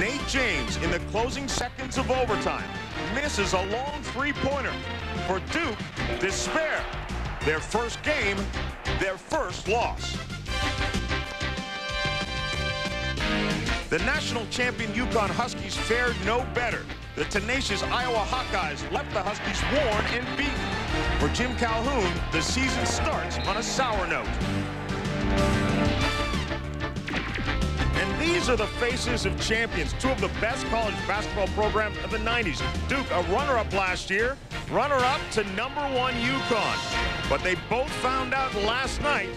Nate James, in the closing seconds of overtime, misses a long three-pointer. For Duke, despair. Their first game, their first loss. The national champion UConn Huskies fared no better. The tenacious Iowa Hawkeyes left the Huskies worn and beaten. For Jim Calhoun, the season starts on a sour note. These are the faces of champions, two of the best college basketball programs of the 90s. Duke, a runner-up last year, runner-up to number one UConn. But they both found out last night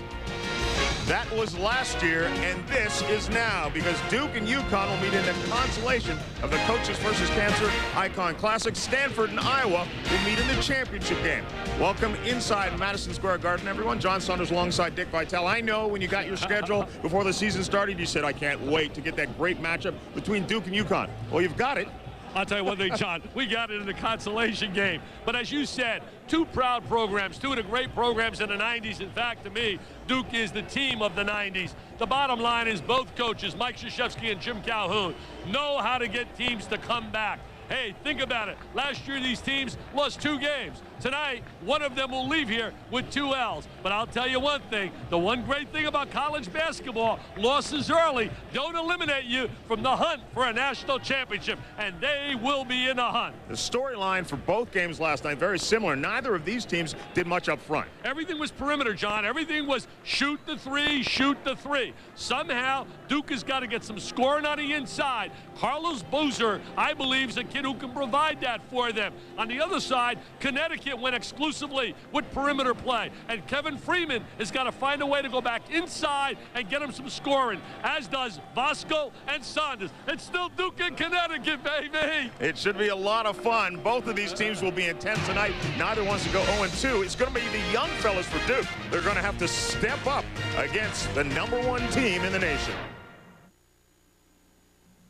that was last year, and this is now, because Duke and UConn will meet in the consolation of the Coaches versus Cancer Icon Classic. Stanford and Iowa will meet in the championship game. Welcome inside Madison Square Garden, everyone. John Saunders alongside Dick Vitale. I know when you got your schedule before the season started, you said, I can't wait to get that great matchup between Duke and UConn. Well, you've got it. I'll tell you one thing, John. We got it in the consolation game. But as you said, two proud programs, two of the great programs in the 90s. In fact, to me, Duke is the team of the 90s. The bottom line is both coaches, Mike Krzyzewski and Jim Calhoun, know how to get teams to come back. Hey, think about it. Last year, these teams lost two games. Tonight, one of them will leave here with two L's. But I'll tell you one thing. The one great thing about college basketball, losses early don't eliminate you from the hunt for a national championship. And they will be in the hunt. The storyline for both games last night, very similar. Neither of these teams did much up front. Everything was perimeter, John. Everything was shoot the three, shoot the three. Somehow, Duke has got to get some scoring on the inside. Carlos Boozer, I believe, is a kid who can provide that for them. On the other side, Connecticut went exclusively with perimeter play. And Kevin Freeman has got to find a way to go back inside and get him some scoring, as does Voskuhl and Saunders. It's still Duke and Connecticut, baby. It should be a lot of fun. Both of these teams will be intense tonight. Neither wants to go 0-2. It's going to be the young fellas for Duke. They're going to have to step up against the number one team in the nation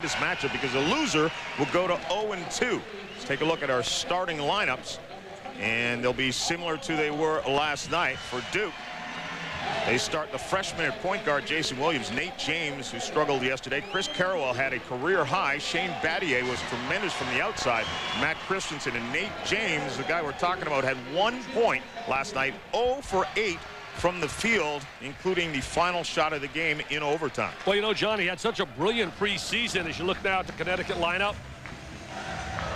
this matchup because the loser will go to 0-2. Let's take a look at our starting lineups. And they'll be similar to they were last night for Duke. They start the freshman at point guard, Jason Williams, Nate James, who struggled yesterday. Chris Carrawell had a career high. Shane Battier was tremendous from the outside. Matt Christensen and Nate James, the guy we're talking about, had one point last night, 0 for 8 from the field, including the final shot of the game in overtime. Well, you know, Johnny had such a brilliant preseason as you look now at the Connecticut lineup.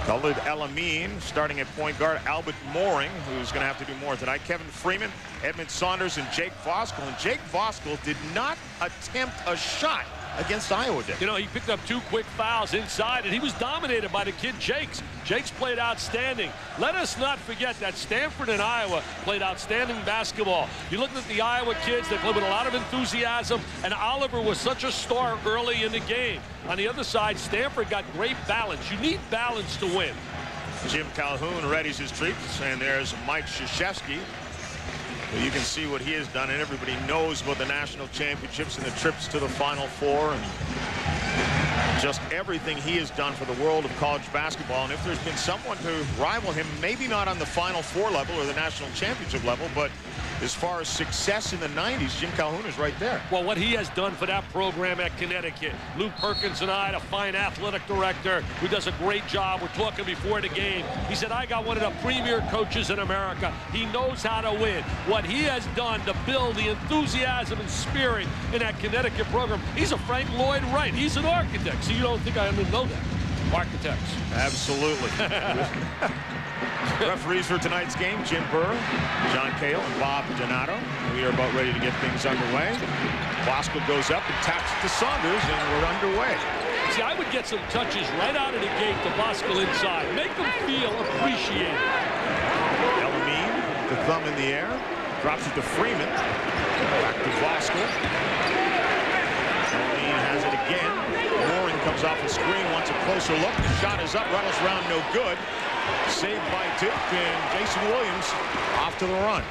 Khalid El-Amin starting at point guard. Albert Mouring, who's going to have to do more tonight. Kevin Freeman, Edmund Saunders, and Jake Voskuhl. And Jake Voskuhl did not attempt a shot against Iowa did. You know, he picked up two quick fouls inside, and he was dominated by the kid Jaacks. Jaacks played outstanding. Let us not forget that Stanford and Iowa played outstanding basketball. You look at the Iowa kids, they played with a lot of enthusiasm, and Oliver was such a star early in the game. On the other side, Stanford got great balance. You need balance to win. Jim Calhoun readies his troops, and there's Mike Krzyzewski you can see what he has done, and everybody knows about the national championships and the trips to the Final Four and just everything he has done for the world of college basketball. And if there's been someone to rival him, maybe not on the Final Four level or the national championship level, but as far as success in the 90s, Jim Calhoun is right there. Well, what he has done for that program at Connecticut, Lew Perkins and I, a fine athletic director who does a great job. We're talking before the game. He said, I got one of the premier coaches in America. He knows how to win. What he has done to build the enthusiasm and spirit in that Connecticut program, he's a Frank Lloyd Wright. He's an architect, so you don't think I even know that. Architects. Absolutely. Referees for tonight's game, Jim Burr, John Cale, and Bob Donato. We are about ready to get things underway. Voskuhl goes up and taps it to Saunders, and we're underway. See, I would get some touches right out of the gate to Voskuhl inside. Make them feel appreciated. El-Amin, the thumb in the air, drops it to Freeman. Back to Voskuhl. El-Amin has it again. Mouring comes off the screen, wants a closer look. The shot is up, rattles around, no good. Saved by Duke, and Jason Williams off to the run.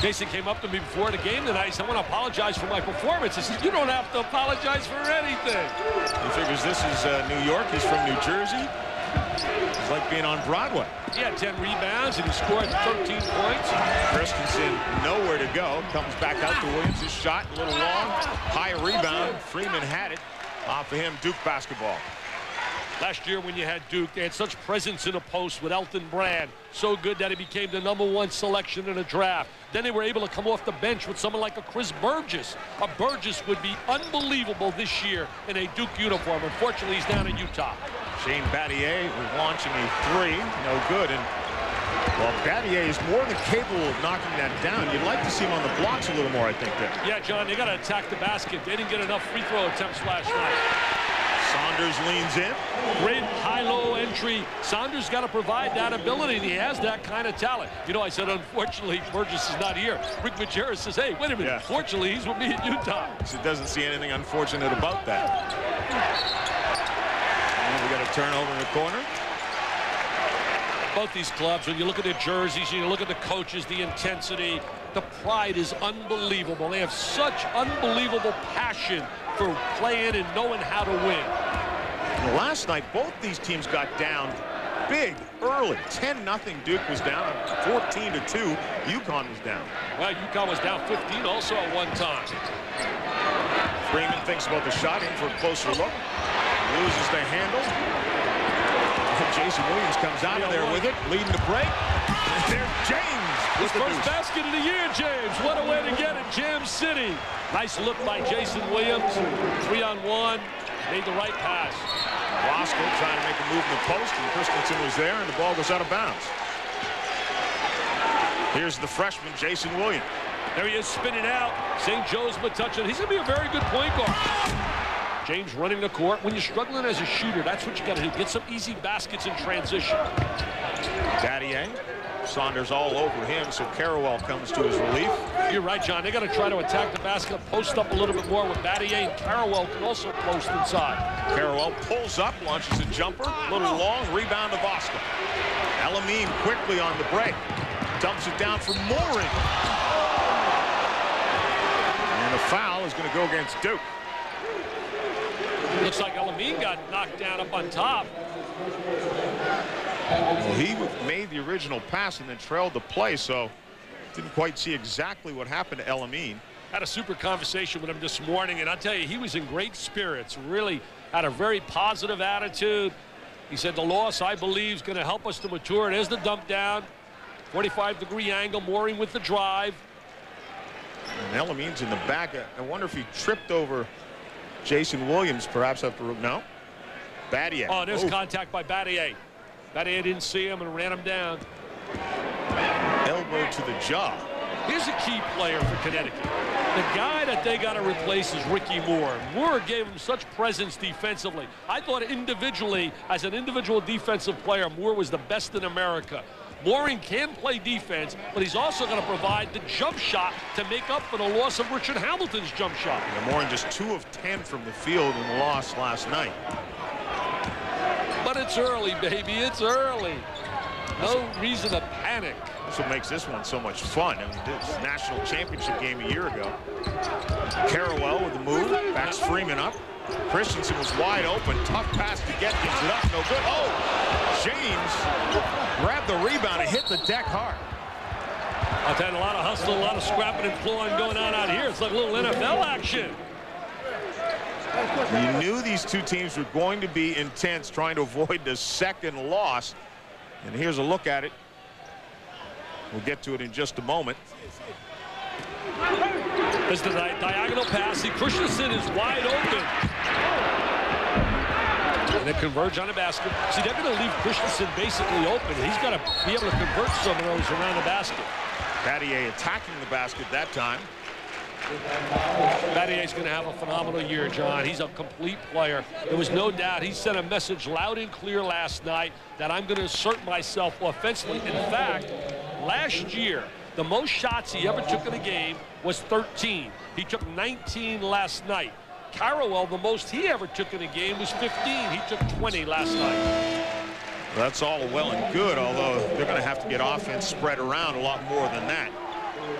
Jason came up to me before the game tonight. He said, I want to apologize for my performance. I said, you don't have to apologize for anything. He figures this is uh, New York. He's from New Jersey. It's like being on Broadway. He had 10 rebounds, and he scored 13 points. Christensen nowhere to go. Comes back out to Williams. His shot a little long. High rebound. Freeman had it. Off of him, Duke basketball. Last year when you had Duke, they had such presence in the post with Elton Brand. So good that he became the number one selection in the draft. Then they were able to come off the bench with someone like a Chris Burgess. A Burgess would be unbelievable this year in a Duke uniform. Unfortunately, he's down in Utah. Shane Battier was launching a three. No good. And well, Battier is more than capable of knocking that down. You'd like to see him on the blocks a little more, I think. There. Yeah, John, they got to attack the basket. They didn't get enough free throw attempts last night. Saunders leans in. Great high-low entry. Saunders got to provide that ability, and he has that kind of talent. You know, I said, unfortunately, Burgess is not here. Rick Majerus says, hey, wait a minute. Yeah. Fortunately, he's with me at Utah. He doesn't see anything unfortunate about that. And we got a turnover in the corner both these clubs, when you look at their jerseys, you look at the coaches, the intensity, the pride is unbelievable. They have such unbelievable passion for playing and knowing how to win. Last night, both these teams got down big early. 10 nothing. Duke was down. 14 to 2. UConn was down. Well, UConn was down 15 also at one time. Freeman thinks about the shot in for a closer look. Loses the handle. Jason Williams comes out of there with it, leading the break. There's James. His first deuce. basket of the year, James. What a way to get it, Jam City. Nice look by Jason Williams. Three on one. Made the right pass. Roscoe trying to make a move in the post, and Christensen was there, and the ball goes out of bounds. Here's the freshman, Jason Williams. There he is spinning out. St. Joe's Metuchen. He's going to be a very good point guard. James running the court. When you're struggling as a shooter, that's what you got to do. Get some easy baskets in transition. Battier. Saunders all over him, so Carrawell comes to his relief. You're right, John. They got to try to attack the basket, post up a little bit more with Battier, and Carrawell can also post inside. Carrawell pulls up, launches a jumper, a little oh. long, rebound to Voskuhl. El-Amin quickly on the break. Dumps it down for Mouring. And a foul is going to go against Duke. Looks like El-Amin got knocked down up on top. Well, he made the original pass and then trailed the play, so didn't quite see exactly what happened to El-Amin. Had a super conversation with him this morning, and I'll tell you, he was in great spirits, really had a very positive attitude. He said the loss, I believe, is going to help us to mature. There's the dump down. 45-degree angle, Mouring with the drive. And El-Amin's in the back. I wonder if he tripped over Jason Williams perhaps after no. Battier. Oh, there's oh. contact by Battier. Battier didn't see him and ran him down. Elbow to the jaw. Here's a key player for Connecticut. The guy that they got to replace is Ricky Moore. Moore gave him such presence defensively. I thought individually, as an individual defensive player, Moore was the best in America. Mouring can play defense, but he's also going to provide the jump shot to make up for the loss of Richard Hamilton's jump shot. Yeah, Mouring just 2 of 10 from the field in the loss last night. But it's early, baby. It's early. No reason to panic. That's what makes this one so much fun. I mean, this national championship game a year ago. Carrawell with the move, backs Freeman up. Christensen was wide open. Tough pass to get things it up. No good. Oh, James grabbed the rebound and hit the deck hard. I've had a lot of hustle, a lot of scrapping and clawing going on out here. It's like a little NFL action. You knew these two teams were going to be intense trying to avoid the second loss. And here's a look at it. We'll get to it in just a moment. There's the di diagonal pass. See, Christensen is wide open. And they converge on the basket. See, they're going to leave Christensen basically open. He's got to be able to convert some of those around the basket. Battier attacking the basket that time. Battier's going to have a phenomenal year, John. He's a complete player. There was no doubt. He sent a message loud and clear last night that I'm going to assert myself offensively. In fact, last year, the most shots he ever took in a game was 13. He took 19 last night. Carrawell, the most he ever took in a game was 15. He took 20 last night. That's all well and good, although they're going to have to get offense spread around a lot more than that.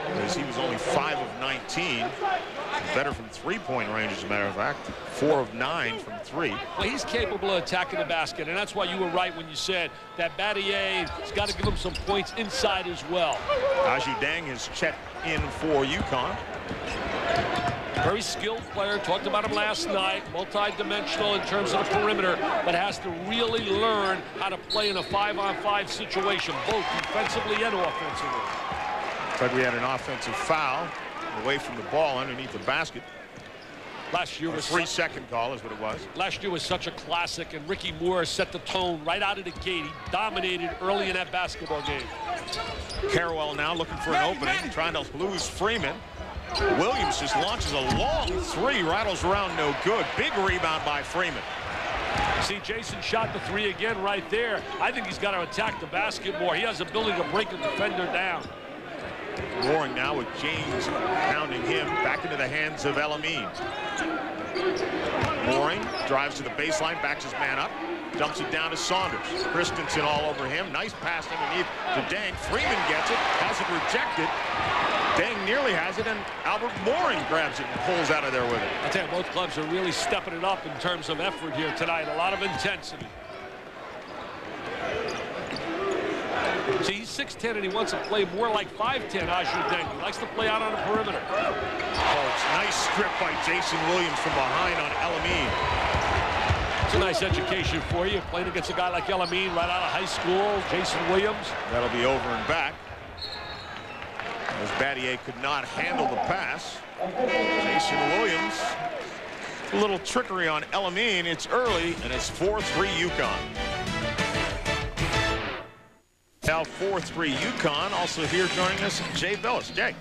Because he was only 5 of 19. Better from three-point range, as a matter of fact. Four of nine from three. Well, he's capable of attacking the basket, and that's why you were right when you said that Battier's got to give him some points inside as well. Ajou Deng has checked in for UConn. Very skilled player. Talked about him last night. Multi-dimensional in terms of the perimeter, but has to really learn how to play in a five-on-five situation, both defensively and offensively. But we had an offensive foul away from the ball underneath the basket. Last year was three second call is what it was. Last year was such a classic, and Ricky Moore set the tone right out of the gate. He dominated early in that basketball game. Carrawell now looking for an opening, trying to lose Freeman. Williams just launches a long three, rattles around no good. Big rebound by Freeman. See, Jason shot the three again right there. I think he's got to attack the basket more. He has the ability to break a defender down. Warring now with James pounding him back into the hands of Elamine. Mouring drives to the baseline, backs his man up, dumps it down to Saunders. Christensen all over him. Nice pass underneath to Deng. Freeman gets it, has it rejected. Deng nearly has it, and Albert Mouring grabs it and pulls out of there with it. I tell you, both clubs are really stepping it up in terms of effort here tonight. A lot of intensity. See, he's 6'10", and he wants to play more like 5'10", Ajou Deng. He likes to play out on the perimeter. Oh, it's a nice strip by Jason Williams from behind on El-Amin. It's a nice education for you, playing against a guy like El-Amin right out of high school, Jason Williams. That'll be over and back. As Battier could not handle the pass. Jason Williams, a little trickery on El-Amin. It's early, and it's 4-3 UConn. Now 4-3 UConn. Also here joining us, Jay Bilas. Jay.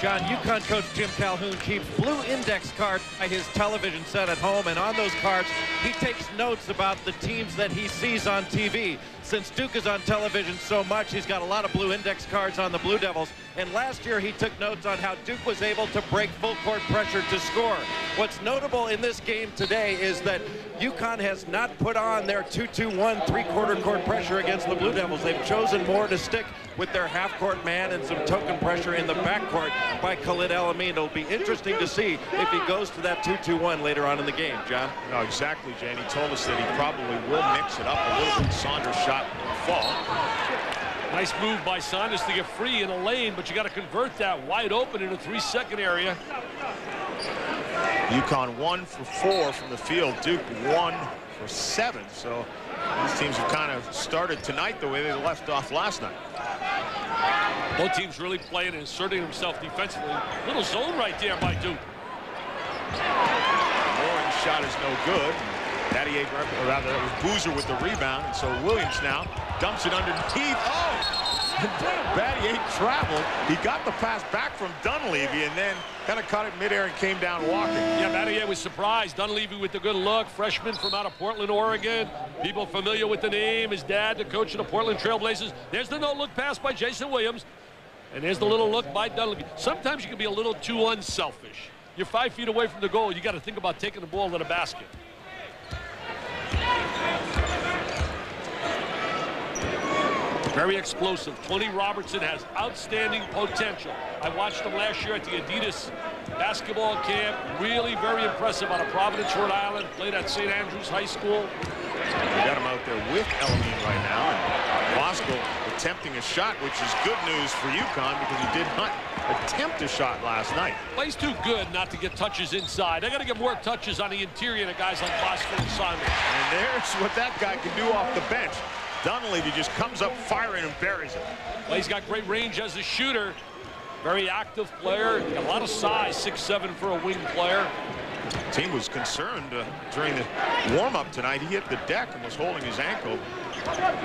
John, UConn coach Jim Calhoun keeps blue index cards by his television set at home, and on those cards, he takes notes about the teams that he sees on TV. Since Duke is on television so much, he's got a lot of blue index cards on the Blue Devils. And last year, he took notes on how Duke was able to break full court pressure to score. What's notable in this game today is that UConn has not put on their 2-2-1 three-quarter court pressure against the Blue Devils. They've chosen more to stick with their half-court man and some token pressure in the backcourt by Khalid El-Amin. It'll be interesting to see if he goes to that 2-2-1 later on in the game, John. No, exactly, Jay. And he told us that he probably will mix it up a little bit. Saunders shot shot fall. Nice move by Saunders to get free in a lane, but you got to convert that wide open in a three-second area. UConn one for four from the field. Duke one for seven. So these teams have kind of started tonight the way they left off last night. Both teams really playing and inserting themselves defensively. Little zone right there by Duke. Warren's shot is no good. Battier, or rather, that was Boozer with the rebound. And so Williams now dumps it underneath. Oh! Battier traveled. He got the pass back from Dunleavy and then kind of caught it midair and came down walking. Yeah, Battier was surprised. Dunleavy with the good look. Freshman from out of Portland, Oregon. People familiar with the name. His dad, the coach of the Portland Trailblazers. There's the no-look pass by Jason Williams. And there's the little look by Dunleavy. Sometimes you can be a little too unselfish. You're five feet away from the goal. You got to think about taking the ball to the basket. Very explosive. Tony Robertson has outstanding potential. I watched him last year at the Adidas basketball camp. Really very impressive out of Providence, Rhode Island. Played at St. Andrews High School. We got him out there with El-Amin right now. And Voskuhl attempting a shot, which is good news for UConn because he did not attempt a shot last night. Plays too good not to get touches inside. They got to get more touches on the interior to guys like Voskuhl and Simon. And there's what that guy can do off the bench. Dunleavy just comes up firing and buries it. Well, he's got great range as a shooter. Very active player. A lot of size, six seven for a wing player. Team was concerned uh, during the warm-up tonight. He hit the deck and was holding his ankle.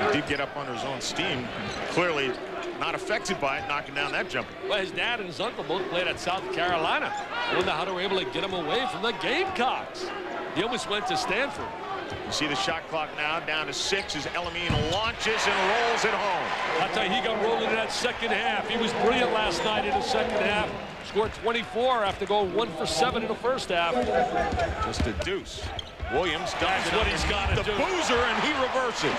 He did get up under his own steam. Clearly not affected by it, knocking down that jumper. Well, his dad and his uncle both played at South Carolina. I wonder how they were able to get him away from the Gamecocks. He almost went to Stanford. You see the shot clock now down to six as El-Amin launches and rolls it home. I'll tell you, he got rolling in that second half. He was brilliant last night in the second half. Scored 24 after going one for seven in the first half. Just a deuce. Williams does That's what he's got to do. The boozer, and he reverses.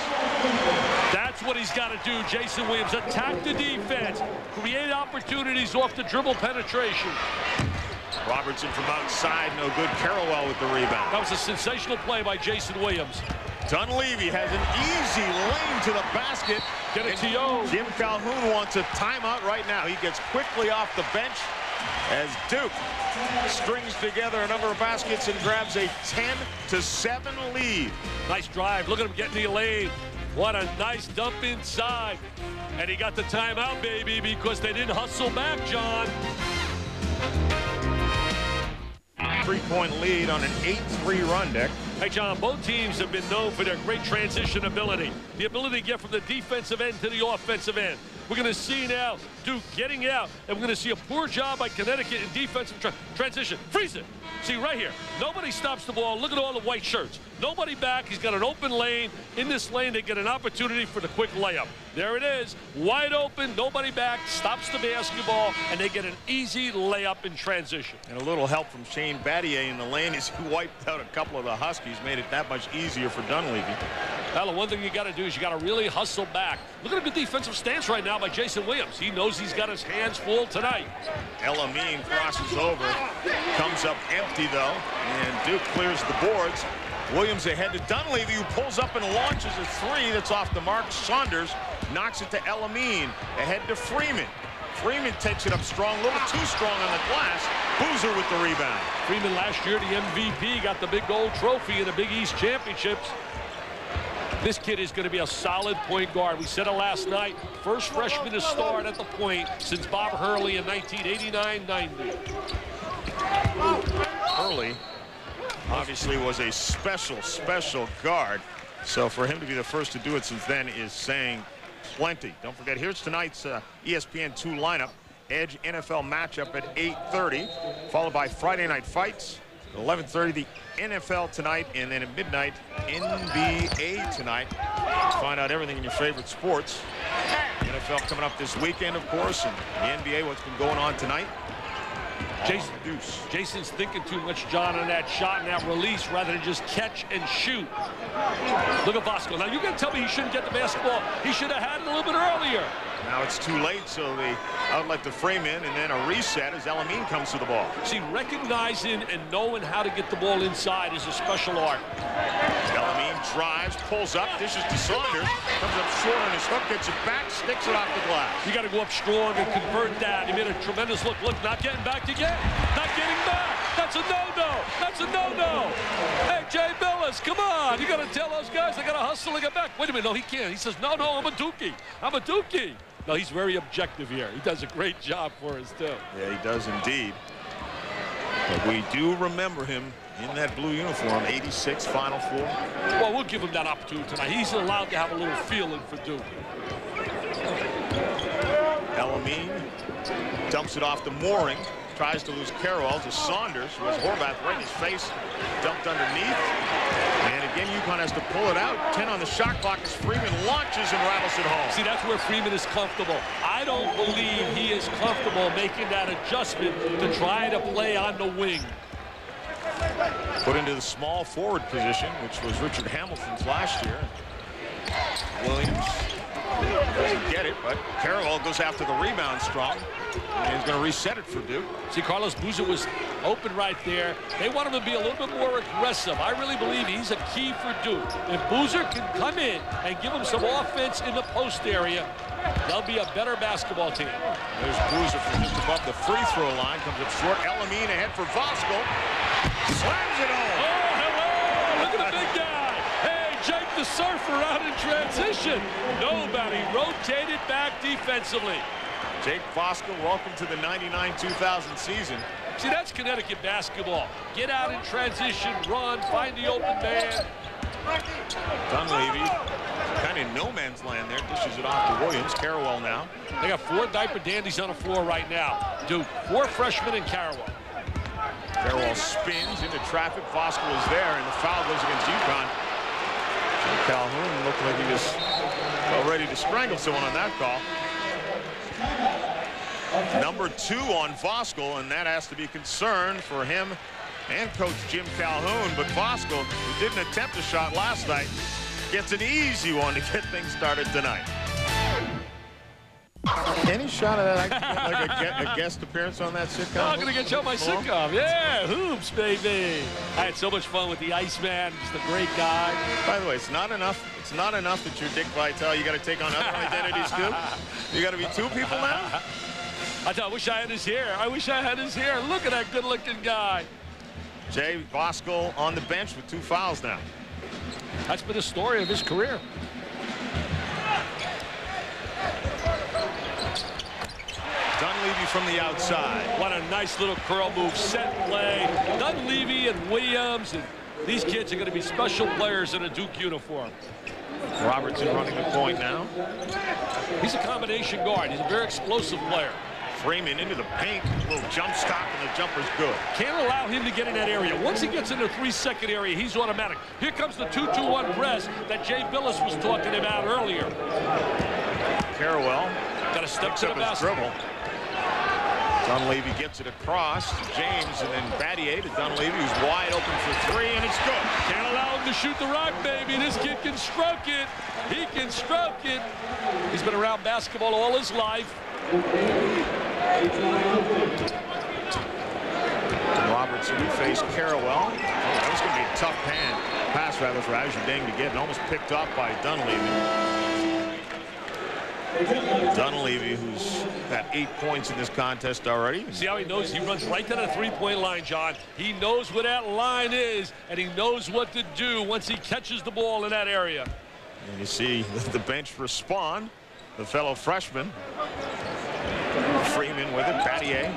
That's what he's got to do, Jason Williams. Attack the defense. Create opportunities off the dribble penetration. Robertson from outside, no good. Carrawell with the rebound. That was a sensational play by Jason Williams. Dunleavy has an easy lane to the basket. Get it to. Jim Calhoun wants a timeout right now. He gets quickly off the bench as Duke strings together a number of baskets and grabs a 10 to 7 lead. Nice drive. Look at him getting the lane. What a nice dump inside. And he got the timeout, baby, because they didn't hustle back, John. Three-point lead on an 8-3 run, Dick. Hey, John, both teams have been known for their great transition ability. The ability to get from the defensive end to the offensive end. We're going to see now Duke getting out, and we're going to see a poor job by Connecticut in defensive tra transition. Freeze it. See, right here. Nobody stops the ball. Look at all the white shirts. Nobody back. He's got an open lane. In this lane, they get an opportunity for the quick layup. There it is. Wide open. Nobody back. Stops the basketball, and they get an easy layup in transition. And a little help from Shane Battier in the lane as he wiped out a couple of the Huskies, made it that much easier for Dunleavy. Well, the one thing you got to do is you got to really hustle back. Look at a good defensive stance right now by Jason Williams. He knows he's got his hands full tonight. El-Amin crosses over, comes up empty though, and Duke clears the boards. Williams ahead to Dunleavy, who pulls up and launches a three that's off the mark. Saunders knocks it to El-Amin, ahead to Freeman. Freeman takes it up strong, a little too strong on the glass. Boozer with the rebound. Freeman last year, the MVP, got the big gold trophy in the Big East Championships. This kid is going to be a solid point guard. We said it last night. First freshman to start at the point since Bob Hurley in 1989-90. Hurley obviously was a special, special guard. So for him to be the first to do it since then is saying plenty. Don't forget, here's tonight's uh, ESPN 2 lineup. Edge NFL matchup at 8.30, followed by Friday Night Fights. 11.30, the NFL tonight, and then at midnight, NBA tonight. Let's find out everything in your favorite sports. NFL coming up this weekend, of course, and the NBA, what's been going on tonight. Jason, Deuce. Jason's thinking too much, John, on that shot and that release rather than just catch and shoot. Look at Voskuhl. Now, you're going to tell me he shouldn't get the basketball. He should have had it a little bit earlier. Now it's too late, so the outlet to Freeman, and then a reset as El-Amin comes to the ball. See, recognizing and knowing how to get the ball inside is a special art. El-Amin drives, pulls up, dishes to Saunders, comes up short on his hook, gets it back, sticks it off the glass. You got to go up strong and convert that. He made a tremendous look. Look, not getting back again. Not getting back. That's a no-no. That's a no-no. Hey, Jay Bilas, come on. You got to tell those guys they got to hustle and get back. Wait a minute. No, he can't. He says, no, no, I'm a dookie. I'm a dookie. No, he's very objective here. He does a great job for us, too. Yeah, he does indeed. But we do remember him in that blue uniform, 86 Final Four. Well, we'll give him that opportunity tonight. He's allowed to have a little feeling for Duke. El-Amin dumps it off the Mouring, tries to lose Carrawell to Saunders, who has Horvath right in his face, dumped underneath. Has to pull it out. 10 on the shot clock as Freeman launches and rattles it home. See, that's where Freeman is comfortable. I don't believe he is comfortable making that adjustment to try to play on the wing. Put into the small forward position, which was Richard Hamilton's last year. Williams doesn't get it, but Carrawell goes after the rebound strong. And he's going to reset it for Duke. See, Carlos Boozer was open right there. They want him to be a little bit more aggressive. I really believe he's a key for Duke. If Boozer can come in and give him some offense in the post area, they'll be a better basketball team. There's Boozer from just above the free throw line. Comes up short. El-Amin ahead for Voskuhl. Slams it home. Oh, hello! Look at the big guy. Hey, Jake the Surfer out in transition. Nobody rotated back defensively. Jake Voskuhl, welcome to the 99-2000 season. See, that's Connecticut basketball. Get out in transition, run, find the open man. Dunleavy, kind of no man's land there, dishes it off to Williams. Carrawell now. They got four diaper dandies on the floor right now. Duke, four freshmen in Carrawell. Carrawell spins into traffic. Voskuhl is there, and the foul goes against UConn. Calhoun looked like he was ready to strangle someone on that call. Number two on Voskuhl, and that has to be concern for him and coach Jim Calhoun. But Voskuhl, who didn't attempt a shot last night, gets an easy one to get things started tonight. Any shot of that I can get like a, a, guest appearance on that sitcom? I'm going to get you on my sitcom. Yeah, hoops, baby. I had so much fun with the Iceman. Just a great guy. By the way, it's not enough. It's not enough that you're Dick Vitale. You got to take on other identities too. You got to be two people now. I, thought, I wish I had his hair. I wish I had his hair. Look at that good-looking guy. Jake Voskuhl on the bench with two fouls now. That's been the story of his career. Dunleavy from the outside. What a nice little curl move, set play. Dunleavy and Williams, and these kids are going to be special players in a Duke uniform. Robertson running the point now. He's a combination guard. He's a very explosive player. Freeman into the paint. Little jump stop, and the jumper's good. Can't allow him to get in that area. Once he gets in the three-second area, he's automatic. Here comes the 2-2-1 press that Jay Bilas was talking about earlier. Carrawell got to step to the basket. Dribble. Dunleavy gets it across James and then Battier to Dunleavy who's wide open for three and it's good. Can't allow him to shoot the rock, baby. This kid can stroke it. He can stroke it. He's been around basketball all his life. Robertson we face Carrawell. Oh, that was going to be a tough hand pass rather for Ajiang to get and almost picked off by Dunleavy. Dunleavy, who's got eight points in this contest already. See how he knows? He runs right to the three-point line, John. He knows where that line is, and he knows what to do once he catches the ball in that area. And you see the bench respond. The fellow freshman. Freeman with it. Battier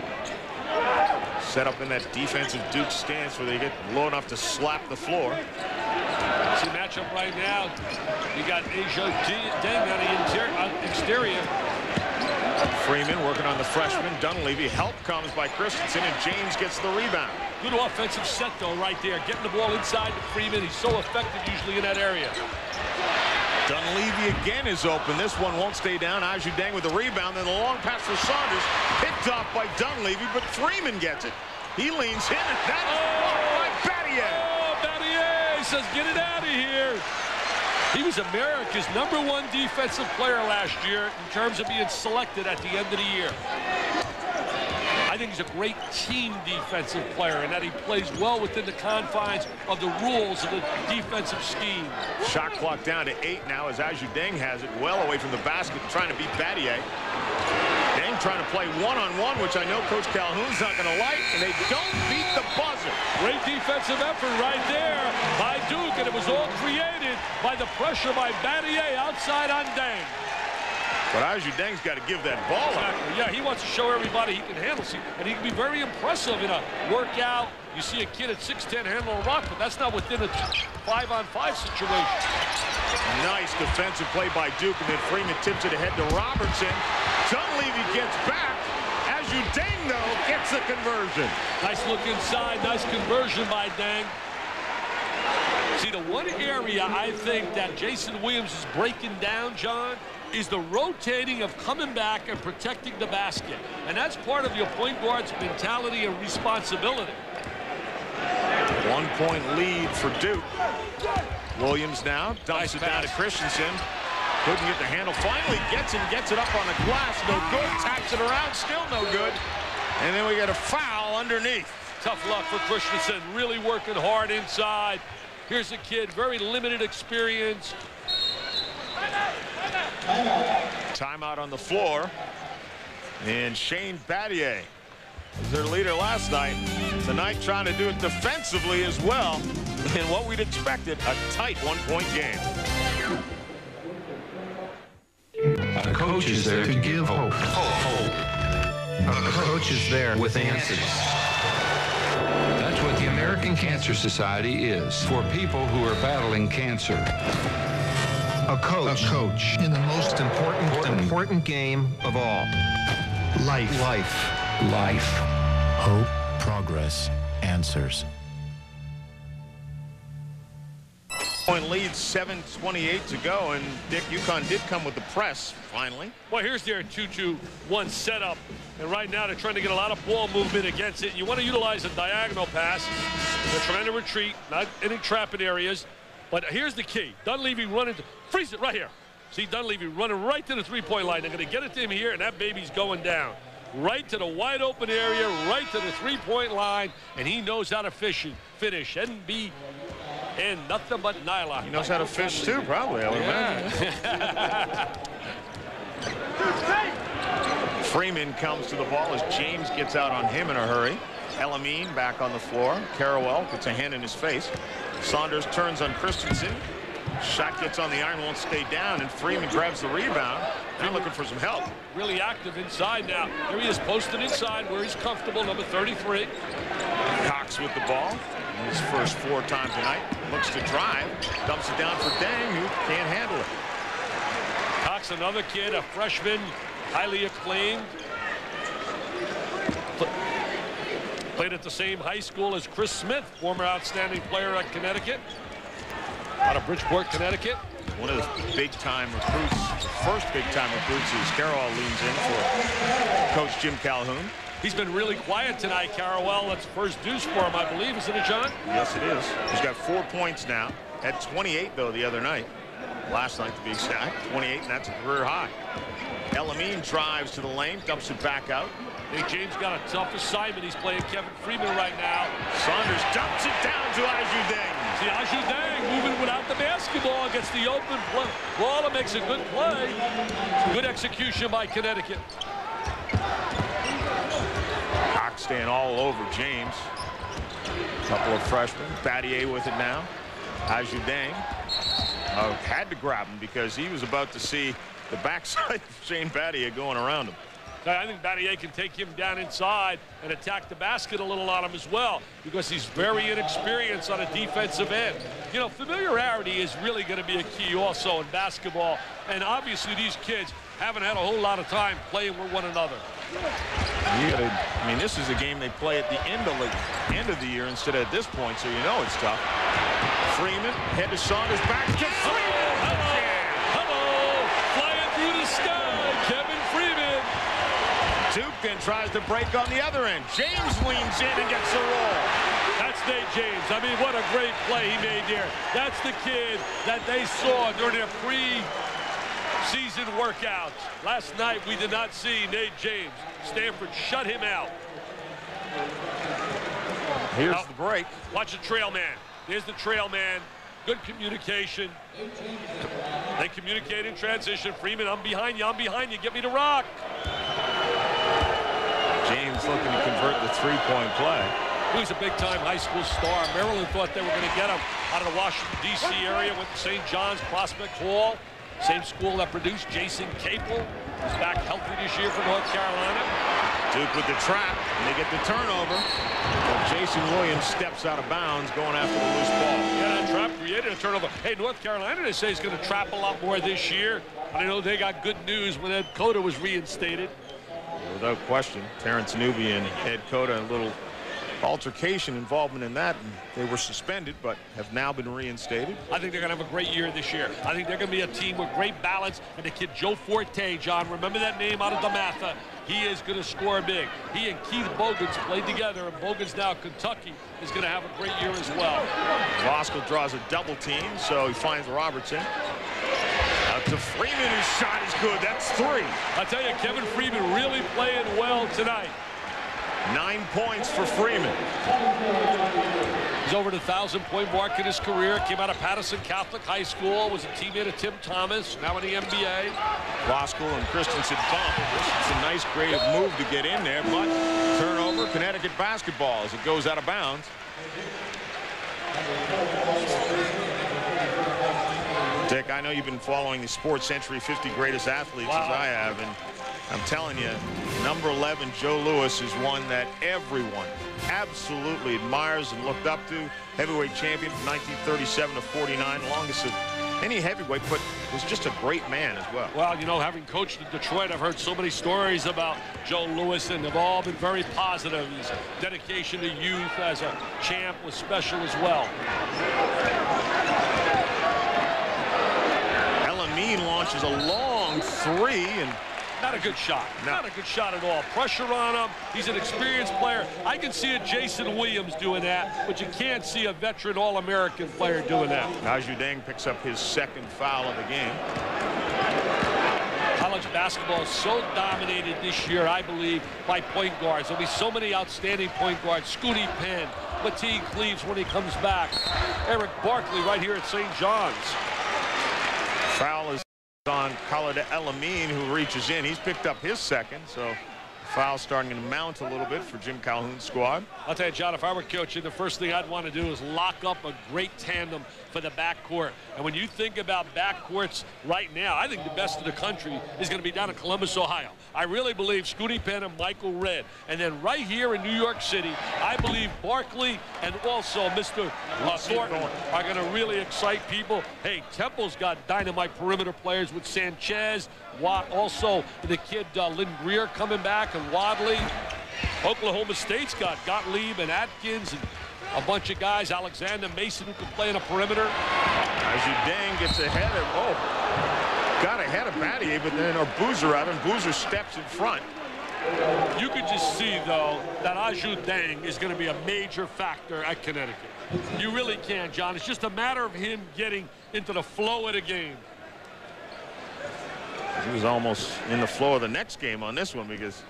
set up in that defensive Duke stance where they get low enough to slap the floor. See matchup right now. You got Ajou Deng on the interior, on exterior. Freeman working on the freshman. Dunleavy. Help comes by Christensen, and James gets the rebound. Good offensive set, though, right there. Getting the ball inside to Freeman. He's so effective usually in that area. Dunleavy again is open. This one won't stay down. Ajiang with the rebound. Then the long pass for Saunders. Picked off by Dunleavy, but Freeman gets it. He leans in, and that is oh, says, get it out of here. He was America's number one defensive player last year in terms of being selected at the end of the year. I think he's a great team defensive player and that he plays well within the confines of the rules of the defensive scheme. Shot clock down to eight now as Ajiang has it well away from the basket trying to beat Battier. Trying to play one-on-one, -on -one, which I know Coach Calhoun's not going to like, and they don't beat the buzzer. Great defensive effort right there by Duke, and it was all created by the pressure by Battier outside on Deng. But Ajiang's got to give that ball exactly. up. Yeah, he wants to show everybody he can handle. See, and he can be very impressive in a workout. You see a kid at 6'10 handle a rock, but that's not within a five-on-five 5 situation. Nice defensive play by Duke, and then Freeman tips it ahead to Robertson. Dunleavy gets back. Ajiang, though, gets the conversion. Nice look inside. Nice conversion by Deng. See, the one area I think that Jason Williams is breaking down, John, is the rotating of coming back and protecting the basket. And that's part of your point guard's mentality and responsibility. One point lead for Duke. Williams now dumps nice it pass. down to Christensen. Couldn't get the handle. Finally gets and gets it up on the glass. No good. Taps it around. Still no good. And then we get a foul underneath. Tough luck for Christensen. Really working hard inside. Here's a kid, very limited experience, Timeout on the floor. And Shane Battier was their leader last night. Tonight trying to do it defensively as well. And what we'd expected, a tight one-point game. A coach is there to give hope. Hope. A coach is there with answers. That's what the American Cancer Society is for people who are battling cancer. A coach. A coach. In the most important, important, important game of all. Life. Life. Life. Hope, progress, answers. Point lead, 7.28 to go, and Dick UConn did come with the press, finally. Well, here's their 2-2-1 setup, and right now they're trying to get a lot of ball movement against it. You want to utilize a diagonal pass. They're trying to retreat, not any trapping areas. But here's the key. Dunleavy running, to, freeze it right here. See Dunleavy running right to the three-point line. They're going to get it to him here, and that baby's going down. Right to the wide open area, right to the three-point line, and he knows how to fish and finish and be and nothing but nylon. He knows how to fish too, probably, I would yeah. imagine. Freeman comes to the ball as James gets out on him in a hurry. El-Amin back on the floor. Carrawell gets a hand in his face. Saunders turns on Christensen. Shot gets on the iron, won't stay down, and Freeman grabs the rebound. I'm looking for some help. Really active inside now. Here he is posted inside where he's comfortable, number 33. Cox with the ball. His first four times tonight. Looks to drive. Dumps it down for Deng, who can't handle it. Cox, another kid, a freshman, highly acclaimed. Played at the same high school as Chris Smith, former outstanding player at Connecticut. Out of Bridgeport, Connecticut. One of the big-time recruits, first big-time recruits is Carrawell leans in for Coach Jim Calhoun. He's been really quiet tonight, Carrawell. That's first deuce for him, I believe, isn't it, John? Yes, it is. He's got four points now. Had 28, though, the other night. Last night, to be exact. 28, and that's a career high. El-Amin drives to the lane, dumps it back out. Nate James got a tough assignment. He's playing Kevin Freeman right now. Saunders dumps it down to Ajou Deng. See, Ajou Deng moving without the basketball. Gets the open play. ball and makes a good play. Good execution by Connecticut. Cox staying all over James. Couple of freshmen. Battier with it now. Ajou Deng uh, had to grab him because he was about to see the backside of Shane Battier going around him. I think Battier can take him down inside and attack the basket a little on him as well because he's very inexperienced on a defensive end. You know, familiarity is really going to be a key also in basketball. And obviously these kids haven't had a whole lot of time playing with one another. Gotta, I mean, this is a game they play at the end of the end of the year instead of at this point, so you know it's tough. Freeman, head to Saunders, back to Freeman. Hello, hello, flying through the sky. Duke then tries to break on the other end. James leans in and gets the roll. That's Nate James. I mean, what a great play he made there. That's the kid that they saw during their pre-season workouts. Last night, we did not see Nate James. Stanford shut him out. Here's the break. Watch the trail man. There's the trail man. Good communication. They communicate in transition. Freeman, I'm behind you. I'm behind you. Get me to rock. Looking to convert the three-point play. He's a big-time high school star. Maryland thought they were going to get him out of the Washington, D.C. area. with St. John's Prospect Hall. Same school that produced Jason Capel. He's back healthy this year for North Carolina. Duke with the trap, and they get the turnover. Jason Williams steps out of bounds going after the loose ball. Yeah, that trap created a turnover. Hey, North Carolina, they say, is going to trap a lot more this year. I know they got good news when Ed Cota was reinstated. Without question, Terrence Newby and Ed Cota, a little altercation involvement in that. And they were suspended, but have now been reinstated. I think they're going to have a great year this year. I think they're going to be a team with great balance. And the kid Joe Forte, John, remember that name out of DeMatha. He is going to score big. He and Keith Bogans played together, and Bogans now Kentucky is going to have a great year as well. Voskuhl draws a double team, so he finds Robertson. To Freeman, his shot is good. That's three. I tell you, Kevin Freeman really playing well tonight. Nine points for Freeman. He's over the 1,000-point mark in his career. Came out of Paterson Catholic High School. Was a teammate of Tim Thomas. Now in the NBA. Voskuhl and Christensen bump. It's a nice creative move to get in there, but turnover, Connecticut basketball as it goes out of bounds. I know you've been following the Sports Century 50 greatest athletes wow. as I have, and I'm telling you, number 11, Joe Louis, is one that everyone absolutely admires and looked up to. Heavyweight champion from 1937 to 49, longest of any heavyweight, but was just a great man as well. Well, you know, having coached in Detroit, I've heard so many stories about Joe Louis, and they've all been very positive. His dedication to youth as a champ was special as well. El-Amin launches a long three, and not a good shot. No. Not a good shot at all. Pressure on him. He's an experienced player. I can see a Jason Williams doing that, but you can't see a veteran All-American player doing that. Ajou Deng picks up his second foul of the game. College basketball is so dominated this year, I believe, by point guards. There'll be so many outstanding point guards. Scoonie Penn, Latif Cleaves when he comes back. Erick Barkley right here at St. John's. Foul is on Khalid El-Amin, who reaches in. He's picked up his second, so foul starting to mount a little bit for Jim Calhoun's squad. I'll tell you, John, if I were coaching, the first thing I'd want to do is lock up a great tandem for the backcourt. And when you think about backcourts right now, I think the best in the country is going to be down in Columbus, Ohio. I really believe Scoonie Penn and Michael Redd. And then right here in New York City, I believe Barkley and also Mr. Uh, Thornton are going to really excite people. Hey, Temple's got dynamite perimeter players with Sanchez, Watt, also the kid uh, Lynn Greer coming back and Wadley. Oklahoma State's got Gottlieb and Atkins and a bunch of guys. Alexander Mason who can play in a perimeter. As you dang gets ahead of, oh, got ahead of Battier, but then, Boozer out, and Boozer steps in front. You could just see, though, that Ajou Deng is going to be a major factor at Connecticut. You really can, John. It's just a matter of him getting into the flow of the game. He was almost in the flow of the next game on this one because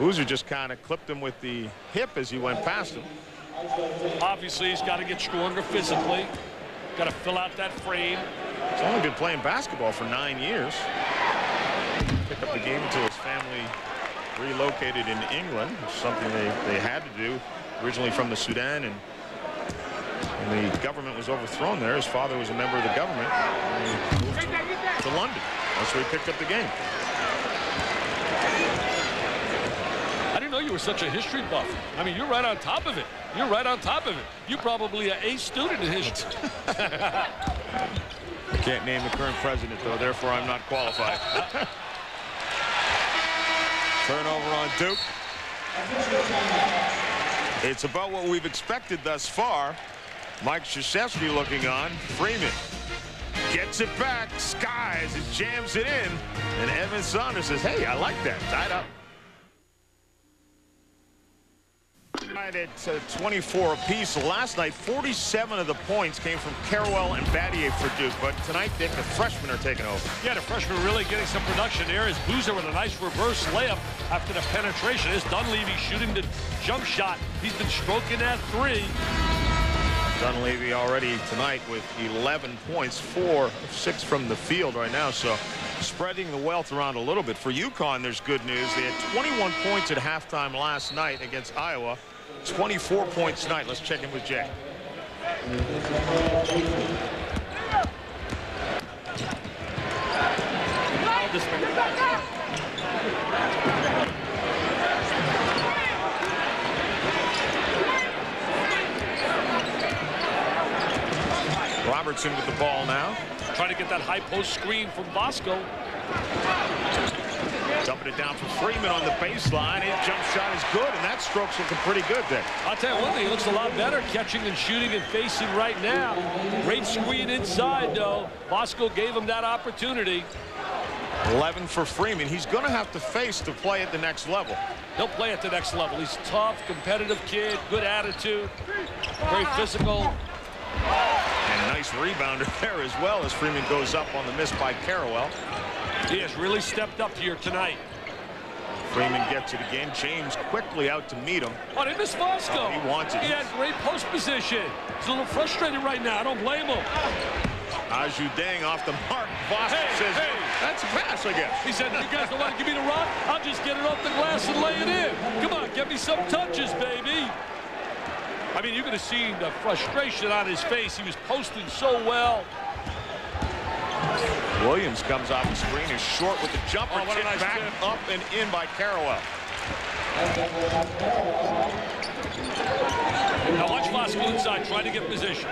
Boozer just kind of clipped him with the hip as he went past him. Obviously, he's got to get stronger physically. Got to fill out that frame. He's only been playing basketball for nine years. Picked up the game until his family relocated in England, something they, they had to do originally from the Sudan and the government was overthrown there. His father was a member of the government. And he moved to, to London. That's where he picked up the game. Know you were such a history buff. I mean, you're right on top of it. You're right on top of it. You're probably an A student in history. I can't name the current president, though, therefore I'm not qualified. Turnover on Duke. It's about what we've expected thus far. Mike Krzyzewski looking on. Freeman gets it back. Skies and jams it in. And Evan Saunders says, hey, I like that. Tied up. At uh, 24 apiece. Last night, 47 of the points came from Carrawell and Battier for Duke. But tonight, Dick, the freshmen are taking over. Yeah, the freshmen really getting some production there. Is Boozer with a nice reverse layup after the penetration. Is Dunleavy shooting the jump shot. He's been stroking that three. Dunleavy already tonight with 11 points, four, six from the field right now. So spreading the wealth around a little bit. For UConn, there's good news. They had 21 points at halftime last night against Iowa. 24 points tonight. Let's check in with Jay. Robertson with the ball now. Trying to get that high post screen from Voskuhl. Dumping it down for Freeman on the baseline. His jump shot is good, and that stroke's looking pretty good there. I'll tell you one thing, he looks a lot better catching and shooting and facing right now. Great screen inside, though. Voskuhl gave him that opportunity. 11 for Freeman. He's going to have to face to play at the next level. He'll play at the next level. He's tough, competitive kid, good attitude, very physical. Nice rebounder there as well as Freeman goes up on the miss by Carrawell. He has really stepped up here tonight. Freeman gets it again. James quickly out to meet him. Oh, they missed Voskuhl. Oh, he wants it. He had great post position. He's a little frustrated right now. I don't blame him. Ajou Deng off the mark. Boston hey, says, hey. that's a pass, I guess. He said, you guys don't want to give me the rock? I'll just get it off the glass and lay it in. Come on, get me some touches, baby. I mean, you could have seen the frustration on his face. He was posting so well. Williams comes off the screen, is short with the jumper, oh, kick nice back tip. up and in by Carrawell. Now watch Voskuhl inside, trying to get position.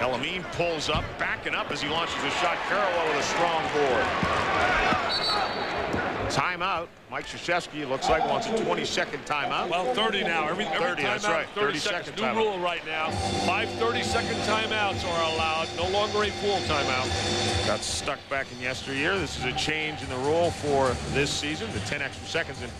El-Amin pulls up, backing up as he launches a shot. Carrawell with a strong board. Timeout. Mike Krzyzewski looks like wants a 20-second timeout. Well, 30 now. Every, every 30, timeout, that's right. 30, 30 seconds. second New rule right now. Five 30-second timeouts are allowed. No longer a full timeout. Got stuck back in yesteryear. This is a change in the rule for this season, the 10 extra seconds. And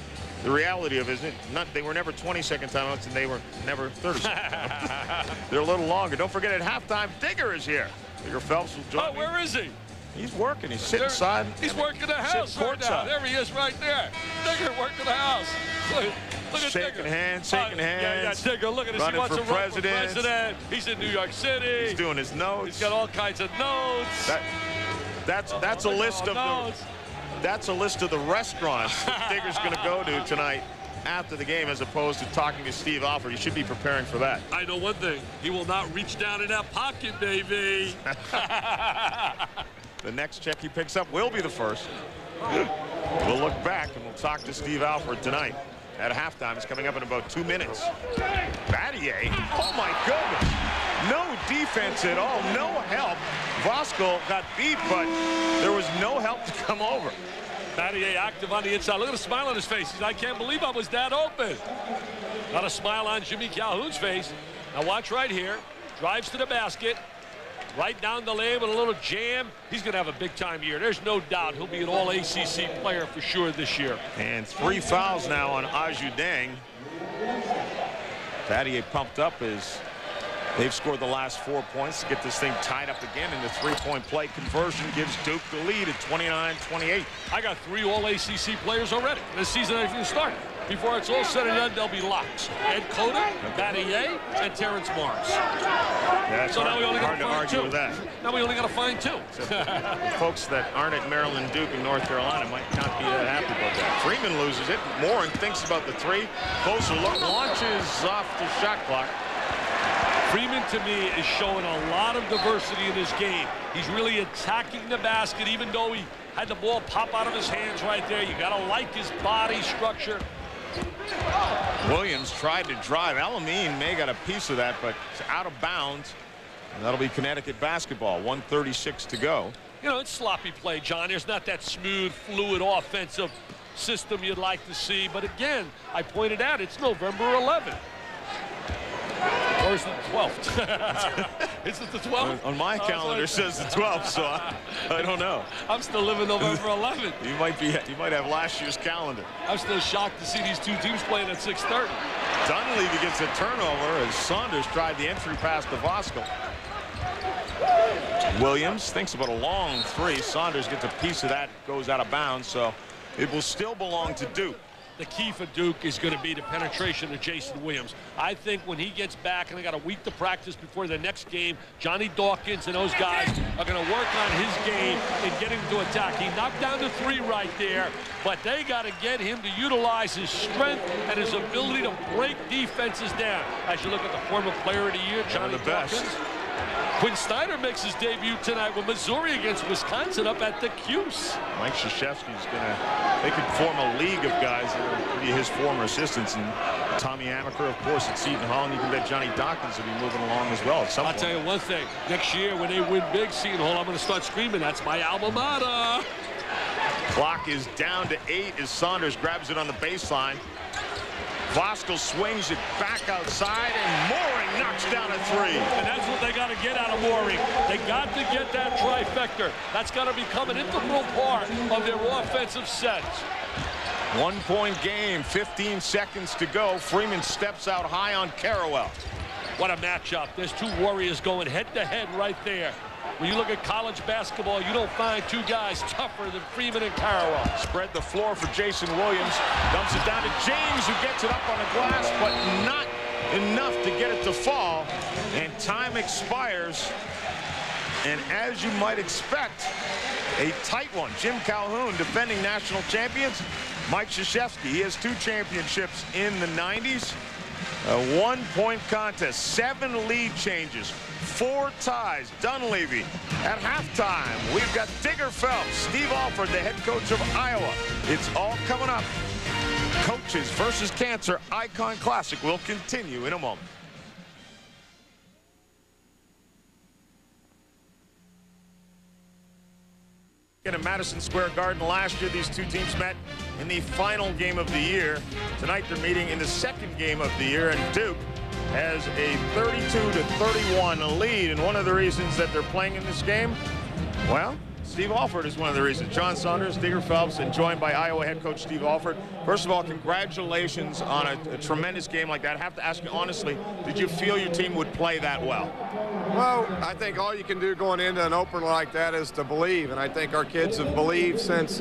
the reality of it is it, not, they were never 20-second timeouts, and they were never 30 second They're a little longer. Don't forget, at halftime, Digger is here. Digger Phelps will join Oh, me. where is he? He's working. He's sitting There- side. He's working the house right now. There he is right there. Digger working the house. Look, Look at shaking Tigger. hands, shaking Uh, hands. Yeah, yeah, Tigger. Look at this. He running wants for to run for president. president. He's in New York City. He's doing his notes. He's got all kinds of notes. That, that's that's a list of the that's a list of the restaurants that Digger's going to go to tonight after the game, as opposed to talking to Steve Alford. You should be preparing for that. I know one thing. He will not reach down in that pocket, baby. The next check he picks up will be the first. We'll look back and we'll talk to Steve Alford tonight at halftime. It's coming up in about two minutes. Battier, oh my goodness. No defense at all, no help. Voskuhl got beat, but there was no help to come over. Battier active on the inside. Look at the smile on his face. He's, I can't believe I was that open. Not a smile on Jimmy Calhoun's face. Now watch right here. Drives to the basket. Right down the lane with a little jam. He's going to have a big time year. There's no doubt he'll be an all ACC player for sure this year. And three fouls now on Ajou Deng. Battier pumped up as they've scored the last four points to get this thing tied up again. And the three-point play conversion gives Duke the lead at 29-28. I got three all ACC players already. This season hasn't even started. Before it's all said and done, they'll be locks. Ed Cota, Battier, and Terrence Morris. That's So now we only got hard to argue two. with that. Now we only got to find two. Folks that aren't at Maryland, Duke, and North Carolina might not be that happy about that. Freeman loses it. Mouring thinks about the three. Closer look, launches off the shot clock. Freeman, to me, is showing a lot of diversity in his game. He's really attacking the basket, even though he had the ball pop out of his hands right there. You got to like his body structure. Williams tried to drive. El-Amin may got a piece of that, but it's out of bounds. And that'll be Connecticut basketball. 136 to go. You know, it's sloppy play, John. There's not that smooth, fluid offensive system you'd like to see. But again, I pointed out it's November 11th. Or is it the 12th? is it the 12th? On my Oh, calendar like- says the 12th, so I, I don't know. I'm still living November 11th. You might be. You might have last year's calendar. I'm still shocked to see these two teams playing at 6:30. Dunleavy gets a turnover as Saunders tried the entry pass to Voskuhl. Williams thinks about a long three. Saunders gets a piece of that, goes out of bounds, so it will still belong to Duke. The key for Duke is going to be the penetration of Jason Williams. I think when he gets back and they got a week to practice before the next game, Johnny Dawkins and those guys are going to work on his game and get him to attack. He knocked down the three right there, but they got to get him to utilize his strength and his ability to break defenses down. As you look at the former player of the year, Johnny the best. Quinn Snyder makes his debut tonight with Missouri against Wisconsin up at the Cuse. Mike Krzyzewski's gonna. They could form a league of guys that are be his former assistants, and Tommy Amaker, of course, at Seton Hall, and you can bet Johnny Dawkins will be moving along as well at some I'll point. tell you one thing. Next year, when they win big, Seton Hall, I'm going to start screaming, that's my alma mater. Clock is down to eight as Saunders grabs it on the baseline. Voskuhl swings it back outside, and Mouring knocks down a three. And that's what they got to get out of Mouring. They got to get that trifecta. That's got to become an integral part of their offensive sets. One point game, 15 seconds to go. Freeman steps out high on Carrawell. What a matchup. There's two Warriors going head-to-head right there. When you look at college basketball, you don't find two guys tougher than Freeman and Carrawell. Spread the floor for Jason Williams. Dumps it down to James, who gets it up on the glass, but not enough to get it to fall. And time expires. And as you might expect, a tight one. Jim Calhoun, defending national champions. Mike Krzyzewski, he has two championships in the 90s. A one-point contest, seven lead changes, four ties. Dunleavy at halftime. We've got Digger Phelps, Steve Alford, the head coach of Iowa. It's all coming up. Coaches versus Cancer Icon Classic will continue in a moment. In Madison Square Garden last year, these two teams met in the final game of the year. Tonight, they're meeting in the second game of the year, and Duke has a 32 to 31 lead. And one of the reasons that they're playing in this game, well, Steve Alford is one of the reasons. John Saunders, Digger Phelps, and joined by Iowa head coach Steve Alford. First of all, congratulations on a, a, tremendous game like that. I have to ask you honestly, did you feel your team would play that well? Well, I think all you can do going into an opener like that is to believe, and I think our kids have believed since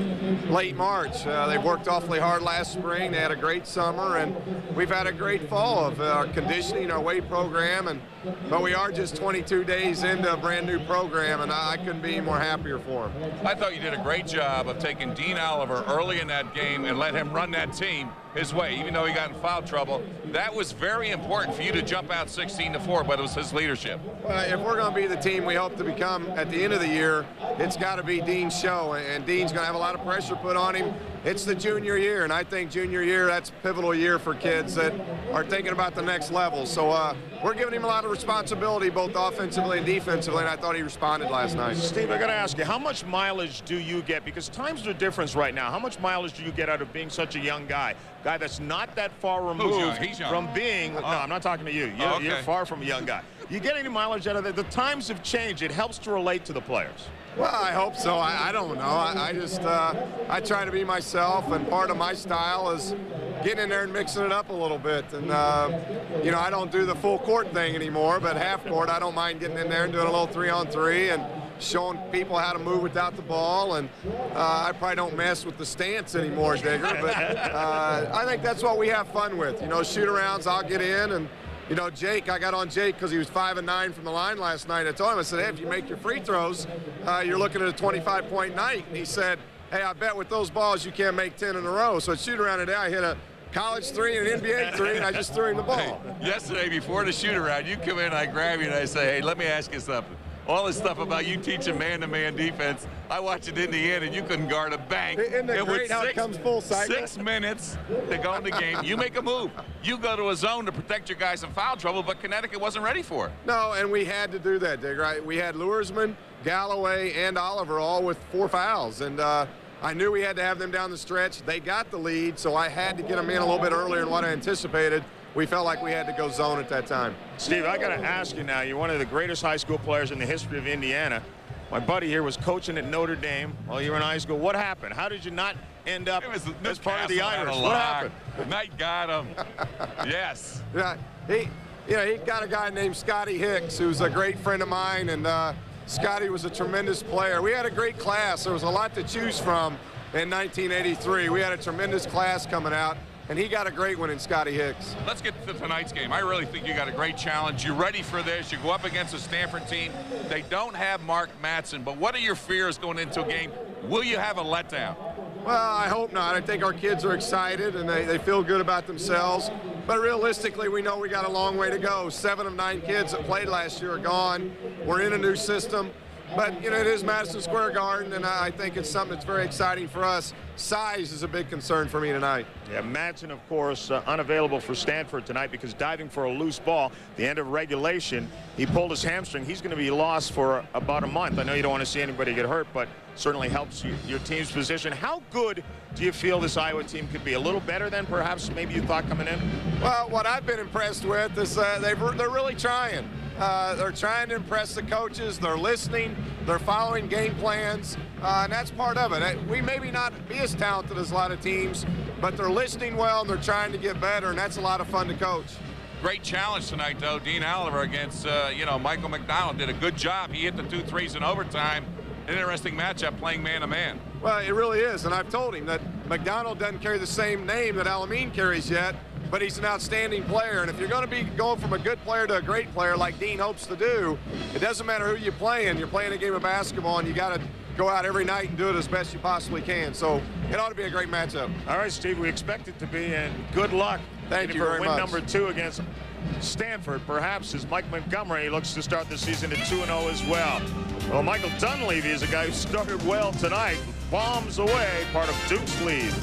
late March. Uh, they've worked awfully hard last spring. They had a great summer, and we've had a great fall of uh, our conditioning, our weight program, and but we are just 22 days into a brand new program, and I, couldn't be more happier for him. I thought you did a great job of taking Dean Oliver early in that game and let him run that team his way, even though he got in foul trouble. That was very important for you to jump out 16 to 4, but it was his leadership. Well, if we're going to be the team we hope to become at the end of the year, it's got to be Dean's show, and Dean's going to have a lot of pressure put on him. It's the junior year, and I think junior year, that's a pivotal year for kids that are thinking about the next level. So uh, we're giving him a lot of responsibility, both offensively and defensively, and I thought he responded last night. Steve, I got to ask you, how much mileage do you get? Because times are different right now. How much mileage do you get out of being such a young guy? Guy that's not that far removed from being. Oh. No, I'm not talking to you. You're, oh, okay. you're far from a young guy. You get any mileage out of it? The times have changed. It helps to relate to the players. Well, I hope so. I, I don't know. I, I just uh, I try to be myself, and part of my style is getting in there and mixing it up a little bit. And uh, you know, I don't do the full court thing anymore, but half court, I don't mind getting in there and doing a little three on three and showing people how to move without the ball. And uh, I probably don't mess with the stance anymore, Digger. But uh, I think that's what we have fun with. You know, shoot arounds. I'll get in and you know, Jake, I got on Jake because he was five and nine from the line last night. I told him, I said, hey, if you make your free throws, uh, you're looking at a 25 point night. And he said, hey, I bet with those balls you can't make 10 in a row. So at shoot around today, I hit a college three and an NBA three, and I just threw him the ball. Hey, yesterday, before the shoot around, you come in, I grab you, and I say, hey, let me ask you something all this stuff about you teaching man-to-man defense. I watched it in the end, and you couldn't guard a bank. Isn't it, great how six, it comes full cycle? Six minutes to go in the game. You make a move. You go to a zone to protect your guys in foul trouble, but Connecticut wasn't ready for it. No, and we had to do that, Dig, right? We had Luehrsmann, Galloway, and Oliver all with four fouls, and uh, I knew we had to have them down the stretch. They got the lead, so I had to get them in a little bit earlier than what I anticipated we felt like we had to go zone at that time. Steve, I got to ask you now. You're one of the greatest high school players in the history of Indiana. My buddy here was coaching at Notre Dame while you were in high school. What happened? How did you not end up was, as part of the Irish? What happened? Knight got him. yes. Yeah, he, you know, he got a guy named Scotty Hicks, who's a great friend of mine, and uh, Scotty was a tremendous player. We had a great class. There was a lot to choose from in 1983. We had a tremendous class coming out and he got a great one in Scotty Hicks. Let's get to tonight's game. I really think you got a great challenge. You're ready for this. You go up against a Stanford team. They don't have Mark Madsen, but what are your fears going into a game? Will you have a letdown? Well, I hope not. I think our kids are excited and they, they feel good about themselves. But realistically, we know we got a long way to go. Seven of nine kids that played last year are gone. We're in a new system. But, you know, it is Madison Square Garden, and I think it's something that's very exciting for us. Size is a big concern for me tonight. Yeah, Madsen, of course, uh, unavailable for Stanford tonight because diving for a loose ball, the end of regulation, he pulled his hamstring. He's going to be lost for about a month. I know you don't want to see anybody get hurt, but certainly helps you, your team's position. How good do you feel this Iowa team could be? A little better than perhaps maybe you thought coming in? Well, what I've been impressed with is uh, they're really trying. Uh, they're trying to impress the coaches. They're listening. They're following game plans, uh, and that's part of it. We maybe not be as talented as a lot of teams, but they're listening well and they're trying to get better, and that's a lot of fun to coach. Great challenge tonight, though. Dean Oliver against, uh, you know, Michael McDonald did a good job. He hit the two threes in overtime. An interesting matchup playing man-to-man. -man. Well, it really is, and I've told him that McDonald doesn't carry the same name that El-Amin carries yet, but he's an outstanding player. And if you're going to be going from a good player to a great player like Dean hopes to do, it doesn't matter who you're playing. You're playing a game of basketball, and you got to go out every night and do it as best you possibly can. So it ought to be a great matchup. All right, Steve, we expect it to be, and good luck. Thank you very win much. number two against Stanford, perhaps, as Mike Montgomery looks to start the season at 2-0 as well. Well, Michael Dunleavy is a guy who started well tonight. Bombs away, part of Duke's lead.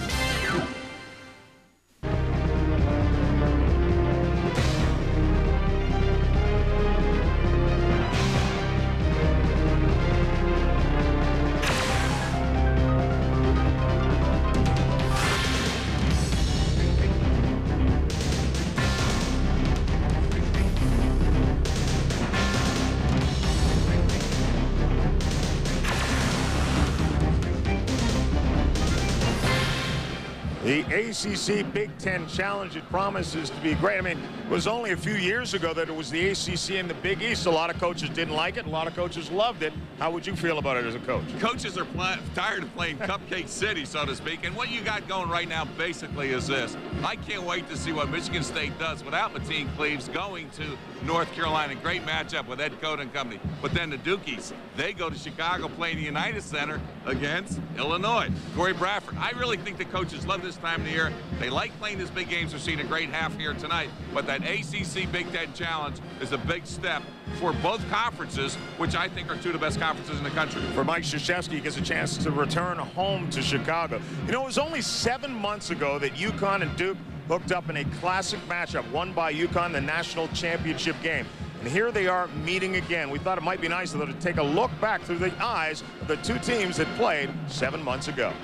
ACC Big Ten Challenge, it promises to be great. I mean, it was only a few years ago that it was the ACC and the Big East. A lot of coaches didn't like it. A lot of coaches loved it. How would you feel about it as a coach? Coaches are tired of playing Cupcake City, so to speak. And what you got going right now basically is this. I can't wait to see what Michigan State does without Mateen Cleaves going to North Carolina. Great matchup with Ed Cota and company. But then the Dukies, they go to Chicago playing the United Center against Illinois. Corey Bradford. I really think the coaches love this time of the year. They like playing these big games. We're seeing a great half here tonight. But that ACC Big Ten Challenge is a big step for both conferences, which I think are two of the best conferences in the country. For Mike Krzyzewski, gets a chance to return home to Chicago. You know, it was only seven months ago that UConn and Duke hooked up in a classic matchup, won by UConn, the national championship game. And here they are meeting again. We thought it might be nice, though, to take a look back through the eyes of the two teams that played seven months ago.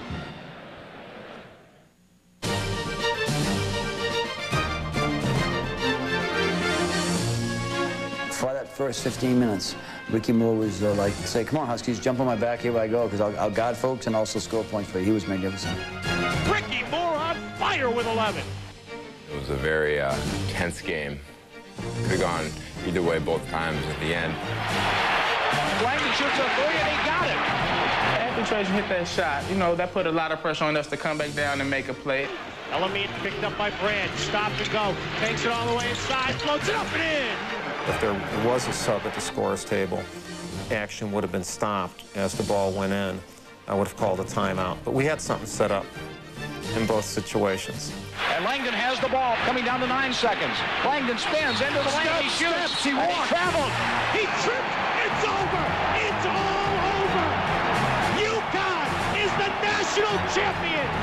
First 15 minutes, Ricky Moore was uh, like, say, come on, Huskies, jump on my back, here I go, because I'll, I'll guard folks and also score points for you. He was magnificent. Ricky Moore on fire with 11. It was a very uh, tense game. Could have gone either way both times at the end. Langdon shoots a three and he got it. After Tracy hit that shot, you know, that put a lot of pressure on us to come back down and make a play. El-Amin picked up by Branch, stop and go, takes it all the way inside, floats it up and in. If there was a sub at the scorer's table, action would have been stopped as the ball went in. I would have called a timeout. But we had something set up in both situations. And Langdon has the ball coming down to nine seconds. Langdon spins into the lane. He shoots. Steps, he walks. He travels. He tripped. It's over. It's all over. UConn is the national champion.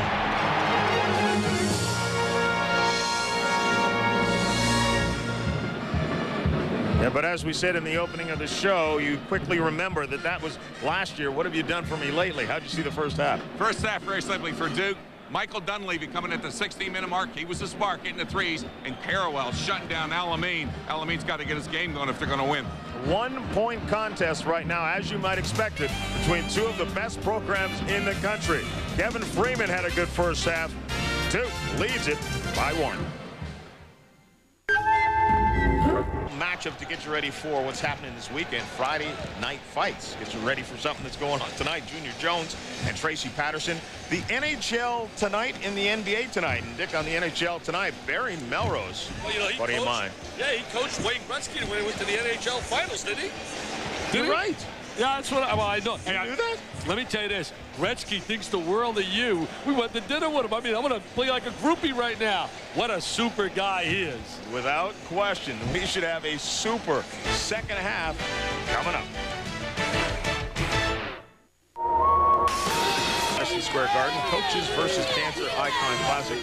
Yeah, but as we said in the opening of the show, you quickly remember that that was last year. What have you done for me lately? How'd you see the first half? First half, very simply for Duke. Michael Dunleavy coming at the 16-minute mark. He was the spark getting the threes, and Carrawell shutting down El-Amin. El-Amin's got to get his game going if they're going to win. One-point contest right now, as you might expect it, between two of the best programs in the country. Kevin Freeman had a good first half. Duke leads it by one. Matchup to get you ready for what's happening this weekend. Friday night fights. Get you ready for something that's going on tonight. Junior Jones and Tracy Patterson. The NHL tonight in the NBA tonight. And Dick on the NHL tonight, Barry Melrose. Well, you know, what do you mind? Yeah, he coached Wayne Gretzky when he went to the NHL Finals, did he? Did You're right. Yeah, that's what I, well, I know. You knew that? Let me tell you this. Gretzky thinks the world of you. We went to dinner with him. I mean, I'm going to play like a groupie right now. What a super guy he is. Without question, we should have a super second half coming up. Madison Square Garden, Coaches versus Cancer Icon Classic.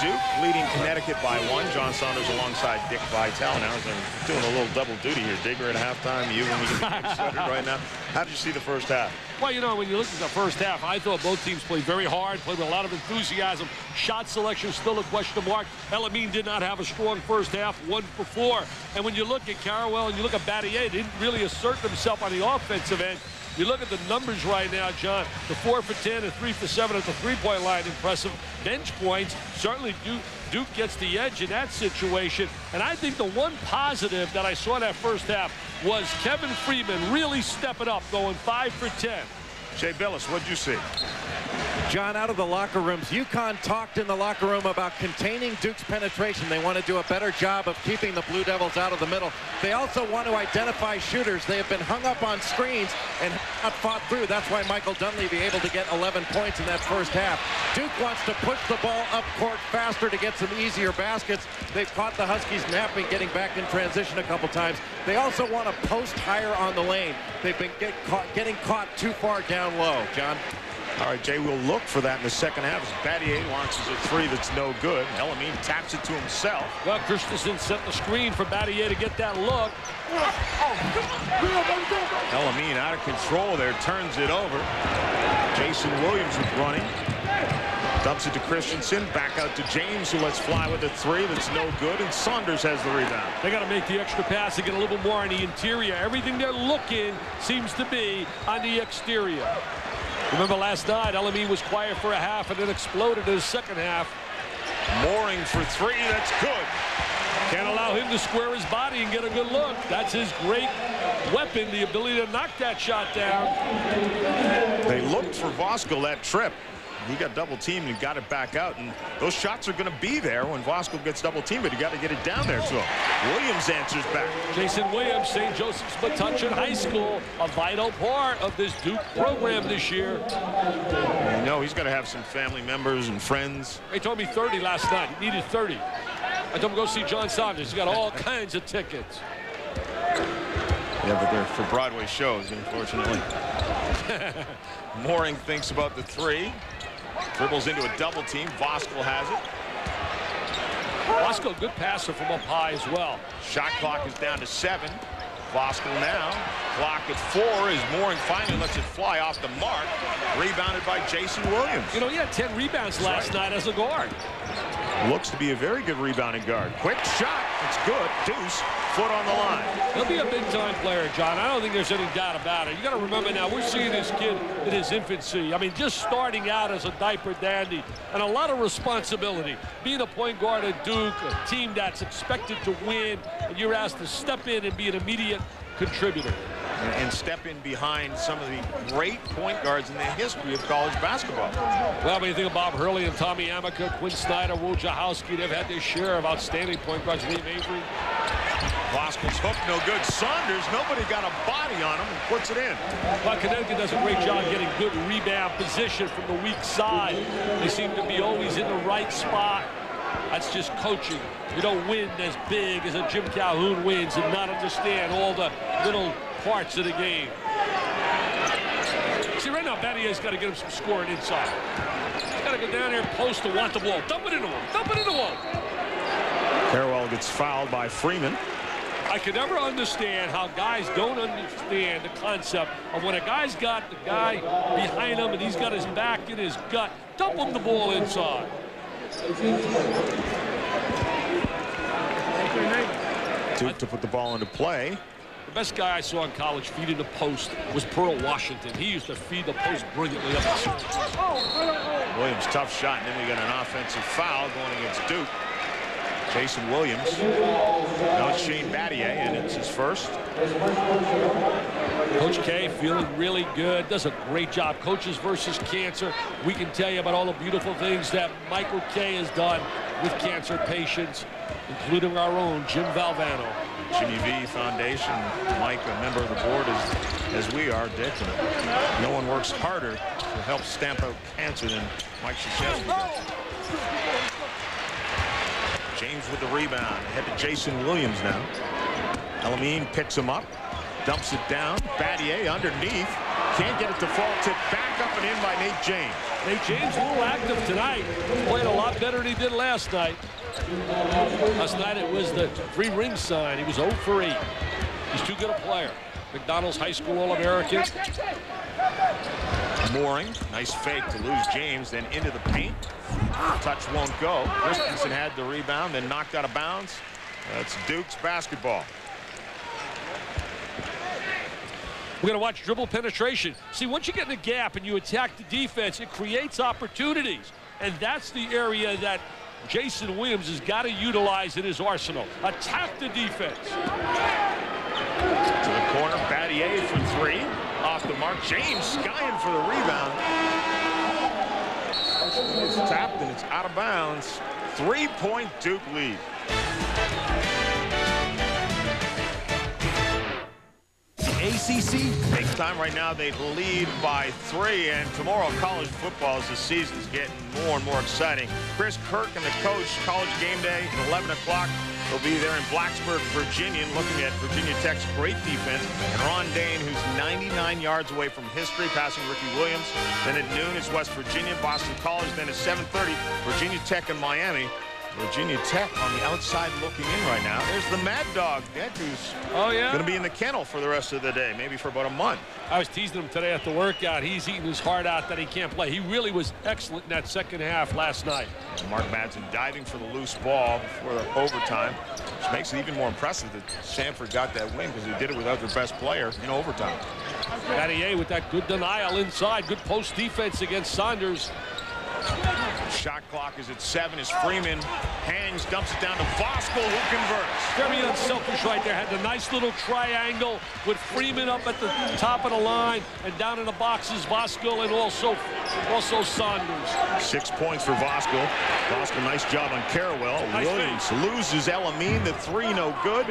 Duke leading Connecticut by one. John Saunders alongside Dick Vitale. Now I'm doing a little double duty here. Digger at halftime, you and me right now. How did you see the first half? Well, you know, when you look at the first half, I thought both teams played very hard, played with a lot of enthusiasm. Shot selection still a question mark. El-Amin did not have a strong first half, one for four. And when you look at Carrawell and you look at Battier, didn't really assert himself on the offensive end. You look at the numbers right now, John. The four for 10 and three for seven at the three-point line. Impressive. Bench points. Certainly Duke, Duke gets the edge in that situation. And I think the one positive that I saw that first half was Kevin Freeman really stepping up, going five for 10. Jay Bilas, what'd you see? John, out of the locker rooms, UConn talked in the locker room about containing Duke's penetration. They want to do a better job of keeping the Blue Devils out of the middle. They also want to identify shooters. They have been hung up on screens and not fought through. That's why Michael Dunleavy be able to get 11 points in that first half. Duke wants to push the ball up court faster to get some easier baskets. They've caught the Huskies napping, getting back in transition a couple times. They also want to post higher on the lane. They've been get caught, getting caught too far down low. John? All right, Jay, we'll look for that in the second half as Battier launches a three that's no good. El-Amin taps it to himself. Well, Christensen set the screen for Battier to get that look. El-Amin out of control there, turns it over. Jason Williams was running. Dumps it to Christensen. Back out to James, who lets fly with a three. That's no good. And Saunders has the rebound. They got to make the extra pass and get a little more on the interior. Everything they're looking seems to be on the exterior. Remember last night, El-Amin was quiet for a half and then exploded in the second half. Mouring for three. That's good. Can't allow him to square his body and get a good look. That's his great weapon, the ability to knock that shot down. They looked for Voskuhl that trip. He got double teamed and got it back out. And those shots are going to be there when Voskuhl gets double teamed, but you got to get it down there to him. Williams answers back. Jason Williams, St. Joseph's Metuchen High School, a vital part of this Duke program this year. You know, he's got to have some family members and friends. They told me 30 last night. He needed 30. I told him go see John Saunders. He's got all kinds of tickets. Yeah, but they're for Broadway shows, unfortunately. Mouring thinks about the three. Dribbles into a double team. Voskuhl has it. Voskuhl, good passer from up high as well. Shot clock is down to seven. Voskuhl now. Clock at four as Mouring finally lets it fly off the mark. Rebounded by Jason Williams. You know, he had 10 rebounds last right. night as a guard. Looks to be a very good rebounding guard. Quick shot. It's good. Deuce. Foot on the line. He'll be a big-time player, John. I don't think there's any doubt about it. You got to remember now, we're seeing this kid in his infancy. I mean, just starting out as a diaper dandy and a lot of responsibility. Being a point guard at Duke, a team that's expected to win, and you're asked to step in and be an immediate contributor and step in behind some of the great point guards in the history of college basketball. Well, when you think of Bob Hurley and Tommy Amaker, Quinn Snyder, Wojciechowski, they've had their share of outstanding point guards. Liam Avery. Voskuhl's hook, no good. Saunders, nobody got a body on him and puts it in. But Connecticut does a great job getting good rebound position from the weak side. They seem to be always in the right spot. That's just coaching. You don't win as big as a Jim Calhoun wins and not understand all the little parts of the game. See, right now, Battier's got to get him some scoring inside. He's got to go down there, post to want the ball. Dump it into him. Dump it into him. Carrawell gets fouled by Freeman. I can never understand how guys don't understand the concept of when a guy's got the guy behind him and he's got his back in his gut, dump him the ball inside. Duke to put the ball into play. The best guy I saw in college feeding the post was Pearl Washington. He used to feed the post brilliantly up Williams, tough shot, and then we got an offensive foul going against Duke. Jason Williams. Now it's Shane Battier, and it's his first. Coach K feeling really good. Does a great job. Coaches versus cancer. We can tell you about all the beautiful things that Michael K has done with cancer patients, including our own Jim Valvano. Jimmy V Foundation. Mike, a member of the board as, as we are, Dick. No one works harder to help stamp out cancer than Mike Krzyzewski James with the rebound. Head to Jason Williams now. El-Amin picks him up. Dumps it down. Battier underneath. Can't get it to fall. Tip back up and in by Nate James. Nate James a little active tonight. Played a lot better than he did last night. Last night it was the three ring sign. He was 0 for 8. He's too good a player. McDonald's High School All-American. Mouring, nice fake to lose James, then into the paint. Touch won't go. Christensen had the rebound, then knocked out of bounds. That's Duke's basketball. We're going to watch dribble penetration. See, once you get in the gap and you attack the defense, it creates opportunities. And that's the area that Jason Williams has got to utilize in his arsenal. Attack the defense. To the corner, Battier for three. Off the mark, James skying for the rebound. It's tapped and it's out of bounds. Three-point Duke lead. ACC. Big time right now. They lead by three, and tomorrow college football as the season's getting more and more exciting. Chris Kirk and the coach, college game day at 11 o'clock. They'll be there in Blacksburg, Virginia, looking at Virginia Tech's great defense. And Ron Dayne, who's 99 yards away from history, passing Ricky Williams. Then at noon, it's West Virginia, Boston College. Then at 7.30, Virginia Tech and Miami. Virginia Tech on the outside looking in right now. There's the Mad Dog, Dick, who's Oh, yeah? going to be in the kennel for the rest of the day, maybe for about a month. I was teasing him today at the workout. He's eating his heart out that he can't play. He really was excellent in that second half last night. Mark Madsen diving for the loose ball before the overtime, which makes it even more impressive that Stanford got that win because he did it without their best player in overtime. Battier with that good denial inside. Good post defense against Saunders. Shot clock is at seven as Freeman hangs, dumps it down to Voskuhl who converts. Very unselfish right there. Had the nice little triangle with Freeman up at the top of the line and down in the boxes Voskuhl and also also Saunders. Six points for Voskuhl. Voskuhl, nice job on Carrawell. Nice Williams loses El-Amin. The three no good.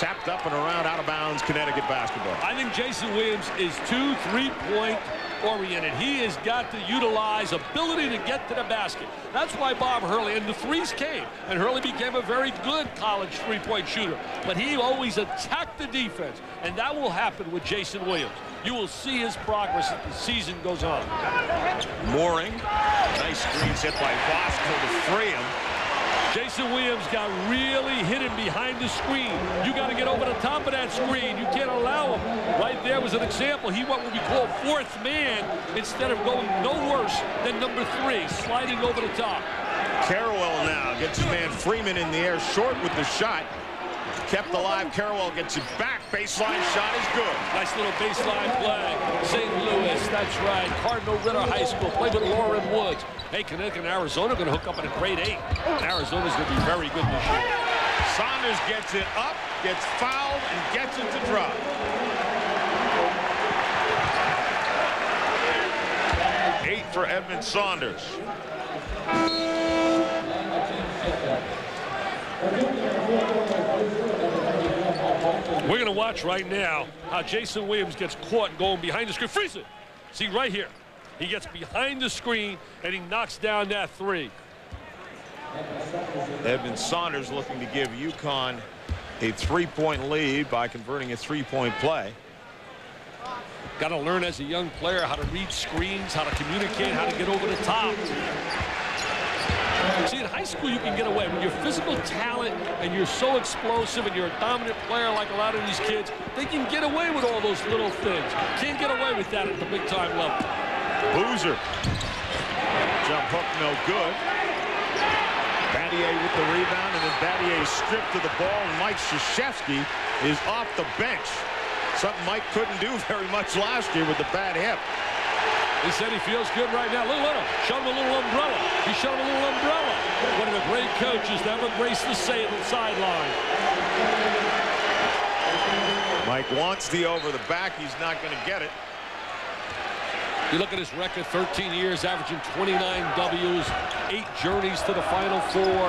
Tapped up and around out of bounds Connecticut basketball. I think Jason Williams is two three-point oriented. He has got to utilize ability to get to the basket. That's why Bob Hurley, and the threes came, and Hurley became a very good college three-point shooter. But he always attacked the defense, and that will happen with Jason Williams. You will see his progress as the season goes on. Mouring. Nice screen set by Voskuhl to free him. Jason Williams got really hidden behind the screen. You got to get over the top of that screen. You can't allow him. Right there was an example. He went what we call fourth man instead of going no worse than number three, sliding over the top. Carrawell now gets his man Freeman in the air short with the shot. Kept alive. Carrawell gets it back. Baseline shot is good. Nice little baseline play. St. Louis, that's right. Cardinal Ritter High School. Played with Loren Woods. Hey, Connecticut and Arizona going to hook up in a grade eight. Arizona's going to be very good this year. Saunders gets it up, gets fouled, and gets it to drop. Eight for Edmund Saunders. We're going to watch right now how Jason Williams gets caught going behind the screen. Freeze it. See right here. He gets behind the screen and he knocks down that three. Edmund Saunders looking to give UConn a three-point lead by converting a three-point play. Got to learn as a young player how to read screens, how to communicate, how to get over the top. See, in high school, you can get away. When you're physical talent and you're so explosive and you're a dominant player like a lot of these kids, they can get away with all those little things. Can't get away with that at the big-time level. Boozer. Jump hook no good. Battier with the rebound, and then Battier stripped to the ball, and Mike Krzyzewski is off the bench. Something Mike couldn't do very much last year with the bad hip. He said he feels good right now. Look, look, showed him a little umbrella. He showed him a little umbrella. One of the great coaches to ever grace the sideline. Mike wants the over the back. He's not going to get it. You look at his record, 13 years, averaging 29 W's, eight journeys to the Final Four.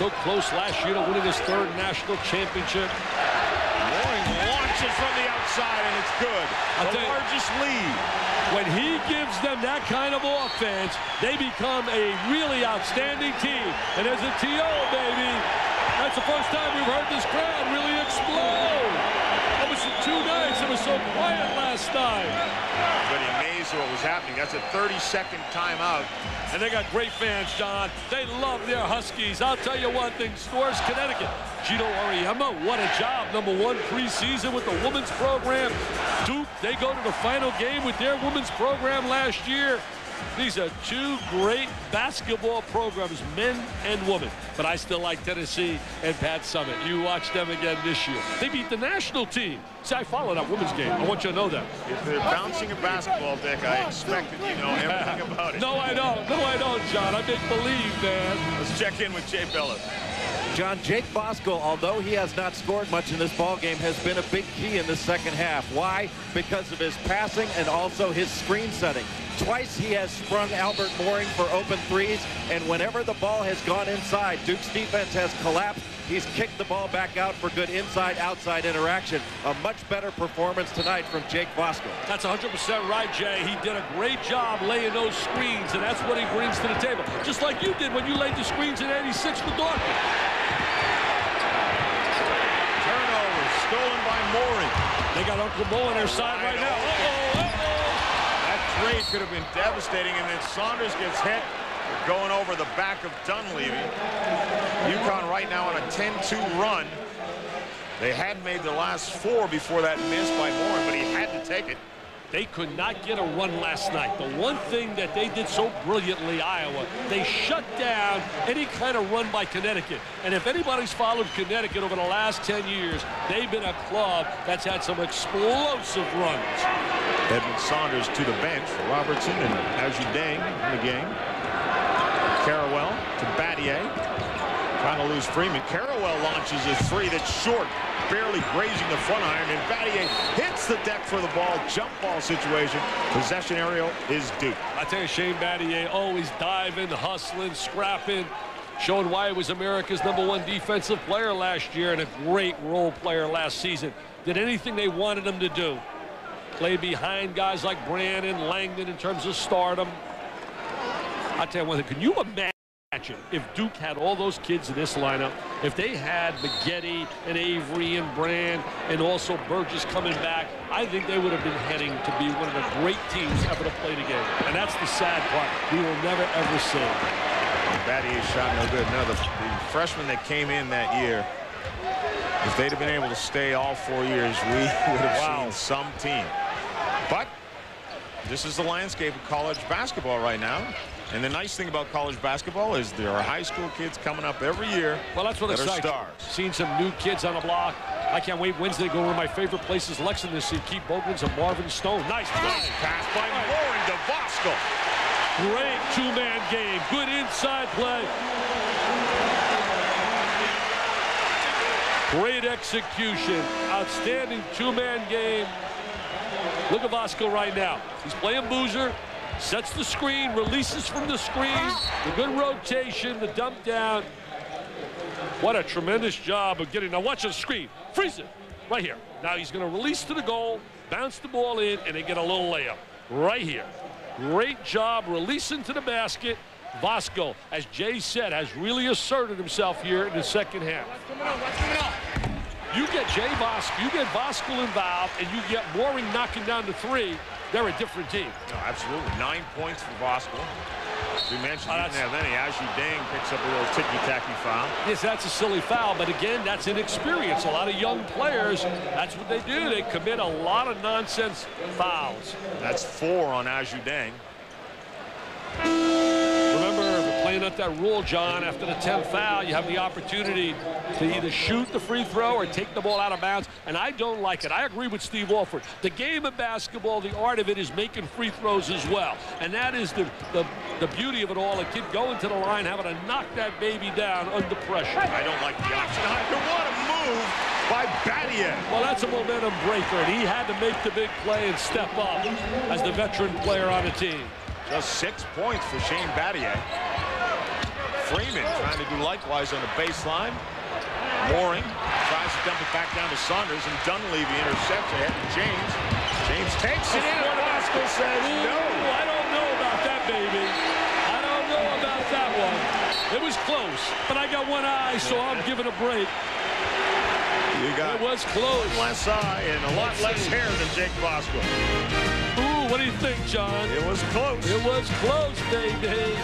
So close last year to winning his third national championship. Mouring launches from the outside, and it's good. The largest lead. When he gives them that kind of offense, they become a really outstanding team. And as a TO, baby, that's the first time we've heard this crowd really explode. That was in two nights. It was so quiet last night. What was happening. That's a 30-second timeout. And they got great fans, John. They love their Huskies. I'll tell you one thing, Storrs, Connecticut. Geno Auriemma, what a job. Number one preseason with the women's program. Duke, they go to the final game with their women's program last year. These are two great basketball programs, men and women. But I still like Tennessee and Pat Summitt. You watch them again this year. They beat the national team. See, I follow that women's game. I want you to know that. If they're bouncing a basketball, Dick, I expected you know everything about it. No, I don't. No, I don't, John. I make believe, man. Let's check in with Jay Bilas. John, Jake Voskuhl, although he has not scored much in this ball game, has been a big key in the second half. Why? Because of his passing and also his screen setting. Twice he has sprung Albert Mouring for open threes, and whenever the ball has gone inside, Duke's defense has collapsed. He's kicked the ball back out for good inside-outside interaction. A much better performance tonight from Jake Voskuhl. That's 100% right, Jay. He did a great job laying those screens, and that's what he brings to the table. Just like you did when you laid the screens in 86 with Dortmund. Turnover stolen by Mooring. They got Uncle Mo on their side right now. Uh-oh, uh-oh. Could have been devastating, and then Saunders gets hit. going over the back of Dunleavy. UConn right now on a 10-2 run. They had made the last four before that miss by Moore, but he had to take it. They could not get a run last night. The one thing that they did so brilliantly, Iowa, they shut down any kind of run by Connecticut. And if anybody's followed Connecticut over the last 10 years, they've been a club that's had some explosive runs. Edmund Saunders to the bench. For Robertson and Ajou Deng in the game. Carrawell to Battier. Trying to lose Freeman. Carrawell launches a three that's short barely grazing the front iron, and Battier hits the deck for the ball. Jump ball situation. Possession aerial is Duke. I tell you, Shane Battier always diving, hustling, scrapping, showing why he was America's number one defensive player last year and a great role player last season. Did anything they wanted him to do. Play behind guys like Brandon, Langdon in terms of stardom. I tell you one thing, can you imagine? If Duke had all those kids in this lineup, if they had Maggette and Avery and Brand and also Burgess coming back, I think they would have been heading to be one of the great teams ever to play the game. And that's the sad part. We will never, ever see. Battier shot no good. No, the, the freshmen that came in that year, if they'd have been able to stay all four years, we would have wow. seen some team. But this is the landscape of college basketball right now. And the nice thing about college basketball is there are high school kids coming up every year. Well, that's what that excites. stars. Seeing some new kids on the block. I can't wait Wednesday to go to one of my favorite places, Lexington, to see Keith Bogans and Marvin Stone. Nice play. pass by to Voskuhl. Great two-man game. Good inside play. Great execution. Outstanding two-man game. Look at Voskuhl right now. He's playing Boozer sets the screen, releases from the screen, the good rotation, the dump down. What a tremendous job of getting, now watch the screen, freeze it, right here. Now he's gonna release to the goal, bounce the ball in, and they get a little layup, right here. Great job releasing to the basket. Voskuhl, as Jay said, has really asserted himself here in the second half. You get Jay Voskuhl, you get Voskuhl involved, and you get Mouring knocking down the three, they're a different team. No, absolutely. Nine points for Voskuhl. As we mentioned, oh, didn't have any. Ajou Deng picks up a little ticky-tacky foul. Yes, that's a silly foul, but again, that's inexperience. A lot of young players, that's what they do. They commit a lot of nonsense fouls. That's four on Ajou Deng. Playing up that rule, John, after the 10th foul, you have the opportunity to either shoot the free throw or take the ball out of bounds, and I don't like it. I agree with Steve Alford. The game of basketball, the art of it is making free throws as well, and that is the, the, the beauty of it all. A kid going to the line, having to knock that baby down under pressure. I don't like the option. What a move by Battier. Well, that's a momentum breaker, and he had to make the big play and step up as the veteran player on the team. Just six points for Shane Battier. Freeman trying to do likewise on the baseline. Mouring tries to dump it back down to Saunders, and Dunleavy intercepts ahead to James. James takes it in. Voskuhl says no. I don't know about that, baby. I don't know about that one. It was close, but I got one eye, so I'm giving it a break. You got it was close. Less eye and a lot less hair than Jake Voskuhl. Ooh, what do you think, John? It was close. It was close, baby.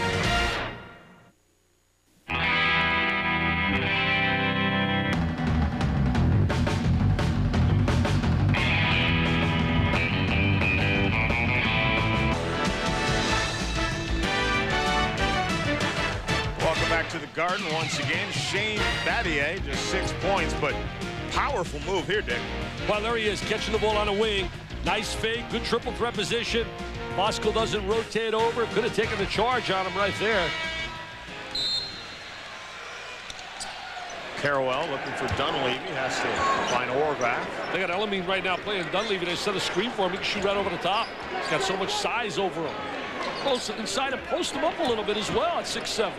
The Garden once again. Shane Battier, just six points, but powerful move here, Dick. Well, there he is, catching the ball on a wing. Nice fake, good triple threat position. Voskuhl doesn't rotate over. Could have taken the charge on him right there. Carrawell looking for Dunleavy. Has to find Horvath. They got El-Amin right now playing Dunleavy. They set a screen for him. He can shoot right over the top. He's got so much size over him. Close inside and post him up a little bit as well at 6'7".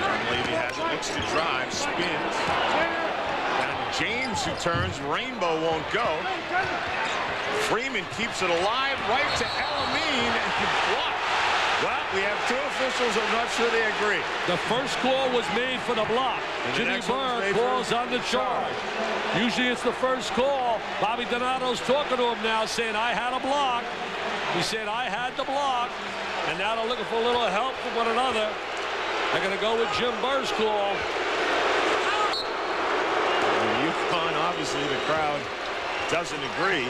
Dunleavy has it. Looks to drive. Spins. And James who turns. Rainbow won't go. Freeman keeps it alive right to El-Amin and blocked. Well, we have two officials. I'm not sure they agree. The first call was made for the block. And Jimmy Burr calls on the charge. Usually it's the first call. Bobby Donato's talking to him now, saying, I had a block. He said, I had the block. And now they're looking for a little help from one another. They're going to go with Jim Burr's call. UConn, obviously, the crowd doesn't agree.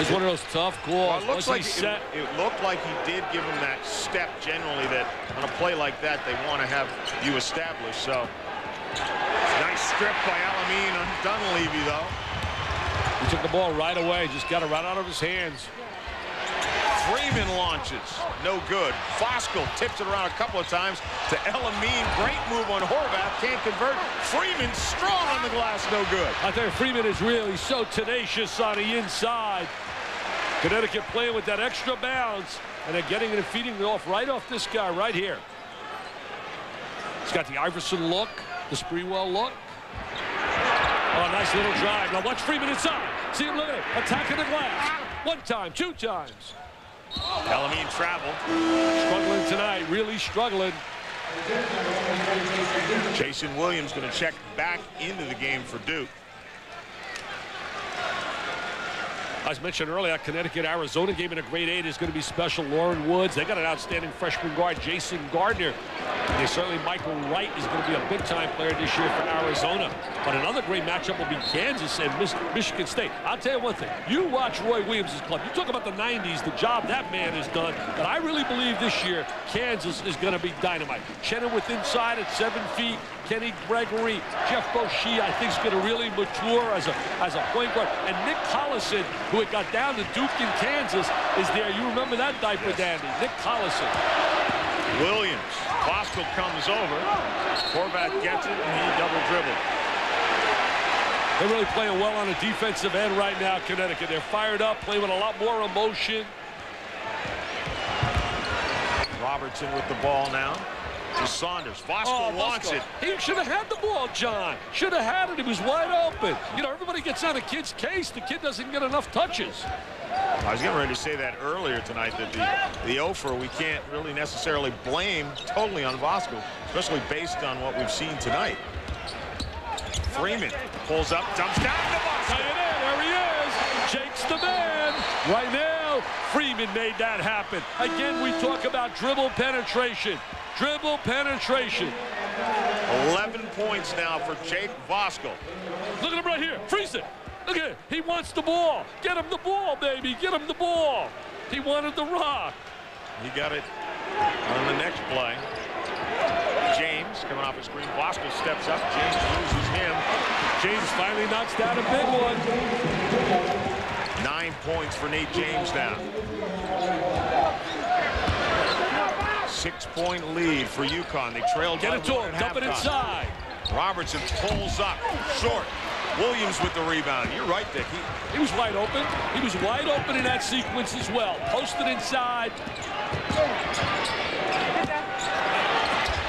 It's one of those tough calls. Well, it looks Once like he it, it looked like he did give him that step generally that on a play like that they want to have you establish. So nice strip by El-Amin on Dunleavy though. He took the ball right away. Just got it right out of his hands. Freeman launches. No good. Voskuhl tips it around a couple of times to El-Amin. Great move on Horvath. Can't convert. Freeman strong on the glass. No good. I tell you, Freeman is really so tenacious on the inside. Connecticut playing with that extra bounce. And they're getting it and feeding it off right off this guy right here. He's got the Iverson look, the Sprewell look. Oh, nice little drive. Now watch Freeman inside. See him look at it. Attacking the glass. One time, two times. El-Amin travel. Struggling tonight, really struggling. Jason Williams going to check back into the game for Duke. As mentioned earlier, that Connecticut-Arizona game in a grade eight is going to be special. Loren Woods, they got an outstanding freshman guard, Jason Gardner. And certainly Michael Wright is going to be a big-time player this year for Arizona. But another great matchup will be Kansas and Michigan State. I'll tell you one thing. You watch Roy Williams' club. You talk about the 90s, the job that man has done. But I really believe this year Kansas is going to be dynamite. Chenowith inside at seven feet. Kenny Gregory, Jeff Boschee, I think is going to really mature as a as a point guard. And Nick Collison, who had got down to Duke in Kansas, is there. You remember that diaper dandy, Nick Collison. Williams, Voskuhl comes over. Horvath gets it, and he double dribbled. They're really playing well on the defensive end right now, Connecticut. They're fired up, playing with a lot more emotion. Robertson with the ball now to Saunders. Voskuhl oh, wants it. He should have had the ball, John. Should have had it. He was wide open. You know, everybody gets on a kid's case. The kid doesn't get enough touches. I was getting ready to say that earlier tonight, that the, the offer we can't really necessarily blame totally on Voskuhl, especially based on what we've seen tonight. Freeman pulls up, dumps down to Voskuhl. There he is. Jake's the man. Right now, Freeman made that happen. Again, we talk about dribble penetration. Dribble penetration. 11 points now for Jake Voskuhl. Look at him right here. Freeze it. Look at it. He wants the ball. Get him the ball, baby. Get him the ball. He wanted the rock. He got it on the next play. James coming off a screen. Voskuhl steps up. James loses him. James finally knocks down a big one. Nine points for Nate James now. Six-point lead for UConn. They trailed. Get it to him. Dump it inside. Robertson pulls up. Short. Williams with the rebound. You're right, Dick. He, he was wide open. He was wide open in that sequence as well. Posted inside.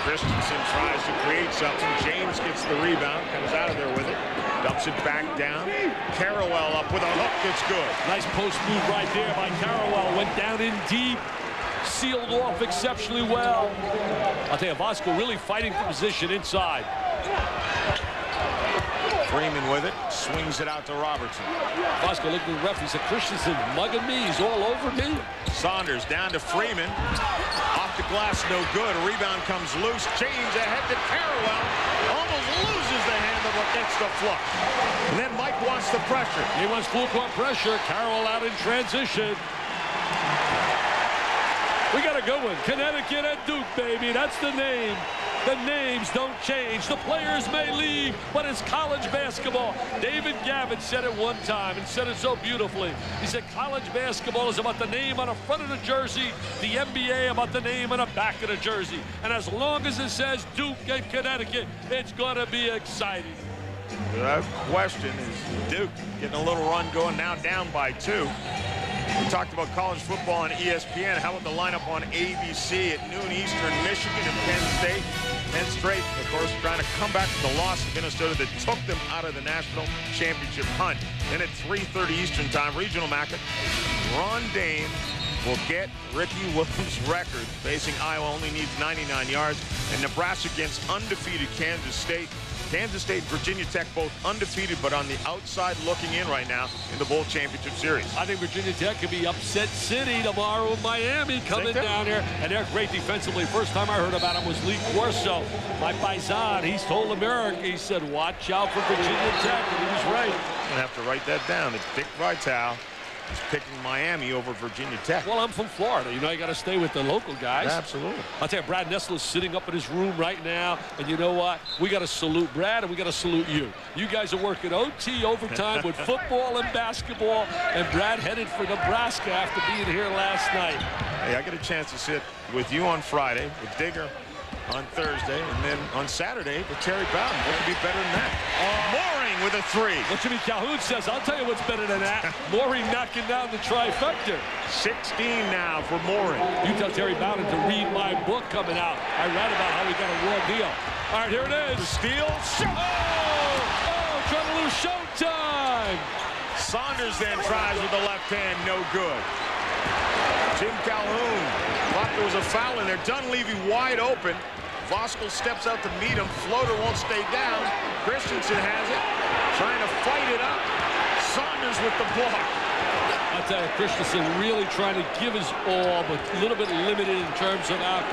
Christensen tries to create something. James gets the rebound, comes out of there with it, dumps it back down. Carrawell up with a hook that's good. Nice post move right there by Carrawell. Went down in deep, sealed off exceptionally well. I'll tell you, Voskuhl really fighting for position inside. Freeman with it, swings it out to Robertson. Voskuhl looked at the ref. He said, Christensen mugging me. He's all over me. Saunders down to Freeman. Off the glass, no good. Rebound comes loose. James ahead to Carrawell. Almost loses the handle, but gets the flush. And then Mike wants the pressure. He wants full court pressure. Carroll out in transition. We got a good one. Connecticut at Duke, baby. That's the name. The names don't change. The players may leave, but it's college basketball. David Gavitt said it one time and said it so beautifully. He said college basketball is about the name on the front of the jersey, the NBA about the name on the back of the jersey. And as long as it says Duke and Connecticut, it's going to be exciting. Without question is Duke getting a little run going now down by two. We talked about college football on ESPN. How about the lineup on ABC at noon Eastern, Michigan and Penn State? Penn State, of course, trying to come back from the loss to Minnesota that took them out of the national championship hunt. Then at 3.30 Eastern time, regional market, Ron Dayne will get Ricky Williams' record. Facing Iowa only needs 99 yards. And Nebraska against undefeated Kansas State. Kansas State and Virginia Tech both undefeated, but on the outside looking in right now in the Bowl Championship Series. I think Virginia Tech could be upset city tomorrow with Miami coming down here. And they're great defensively. First time I heard about them was Lee Corso. My paisan, he's told America, he said, watch out for Virginia Tech. And he was right. I'm going to have to write that down. It's Dick Vitale. He's picking Miami over Virginia Tech. Well, I'm from Florida. You know, you got to stay with the local guys. Absolutely. I'll tell you, Brad Nessler is sitting up in his room right now. And you know what? We got to salute Brad and we got to salute you. You guys are working OT overtime with football and basketball. And Brad headed for Nebraska after being here last night. Hey, I get a chance to sit with you on Friday, with Digger on Thursday, and then on Saturday with Terry Bowden. What could be better than that? Uh, With a three. What Jimmy Calhoun says, I'll tell you what's better than that. Mouring knocking down the trifecta. 16 now for Mouring. You tell Terry Bowden to read my book coming out. I read about how he got a raw deal. All right, here it is. The steal. Oh, oh, trying to lose showtime. Saunders then tries with the left hand, no good. Jim Calhoun thought there was a foul in there. Dunleavy wide open. Voskuhl steps out to meet him. Floater won't stay down. Christensen has it. Trying to fight it up. Saunders with the block. I'll tell you, Christensen really trying to give his all, but a little bit limited in terms of out,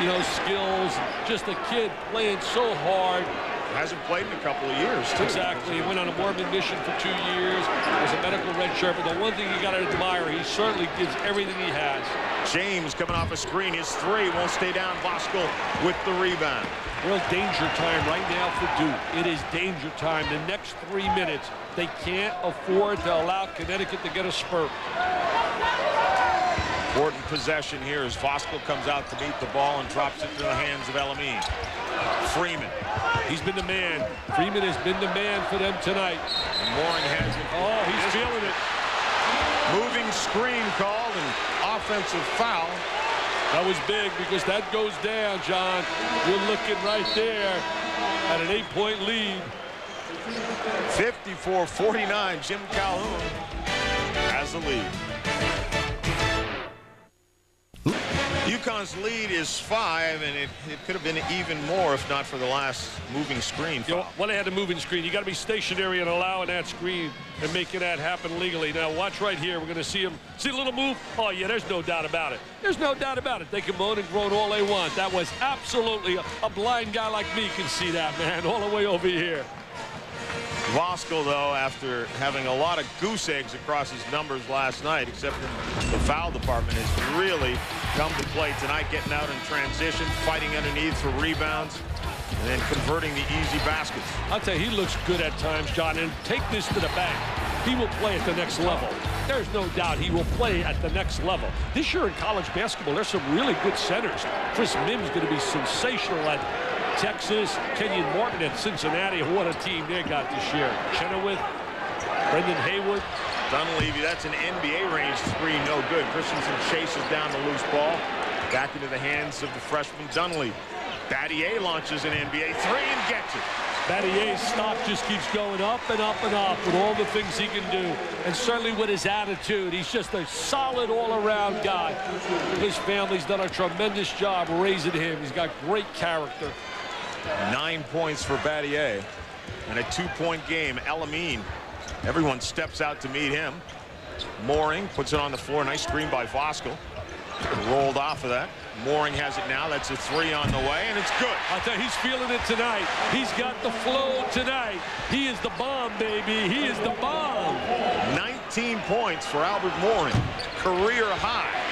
you know, skills. Just a kid playing so hard. Hasn't played in a couple of years, too. Exactly. He went on a Mormon mission for two years as a medical red shirt. But the one thing you got to admire, he certainly gives everything he has. James coming off a screen. His three won't stay down. Voskuhl with the rebound. Real danger time right now for Duke. It is danger time. The next three minutes, they can't afford to allow Connecticut to get a spurt. Important possession here as Voskuhl comes out to meet the ball and drops it to the hands of El-Amin. Freeman. He's been the man. Freeman has been the man for them tonight. And Mouring has it. Oh, he's feeling it. Moving screen called and offensive foul. That was big because that goes down, John. You're looking right there at an eight-point lead. 54-49, Jim Calhoun has the lead. UConn's lead is five, and it, it could have been even more if not for the last moving screen. You know, when they had the moving screen, you got to be stationary and allowing that screen and making that happen legally. Now, watch right here. We're going to see him. See a little move? Oh, yeah, there's no doubt about it. There's no doubt about it. They can moan and groan all they want. That was absolutely a, a blind guy like me can see that, man, all the way over here. Voskuhl, though, after having a lot of goose eggs across his numbers last night, except in the foul department, has really come to play tonight, getting out in transition, fighting underneath for rebounds, and then converting the easy baskets. I'll tell you, he looks good at times, John, and take this to the bank. He will play at the next level. There's no doubt he will play at the next level. This year in college basketball, there's some really good centers. Chris Mims going to be sensational at Texas, Kenyon Martin at Cincinnati. What a team they got this year. Chenowith, Brendan Haywood. Dunleavy, that's an NBA range three, no good. Christensen chases down the loose ball. Back into the hands of the freshman Dunleavy. Battier launches an NBA three and gets it. Battier's stock just keeps going up and up and up with all the things he can do. And certainly with his attitude, he's just a solid all-around guy. His family's done a tremendous job raising him. He's got great character. Nine points for Battier. And a two-point game. El-Amin. Everyone steps out to meet him. Mouring puts it on the floor. Nice screen by Voskuhl. Rolled off of that. Mouring has it now. That's a three on the way, and it's good. I you, he's feeling it tonight. He's got the flow tonight. He is the bomb, baby. He is the bomb. 19 points for Albert Mouring. Career high.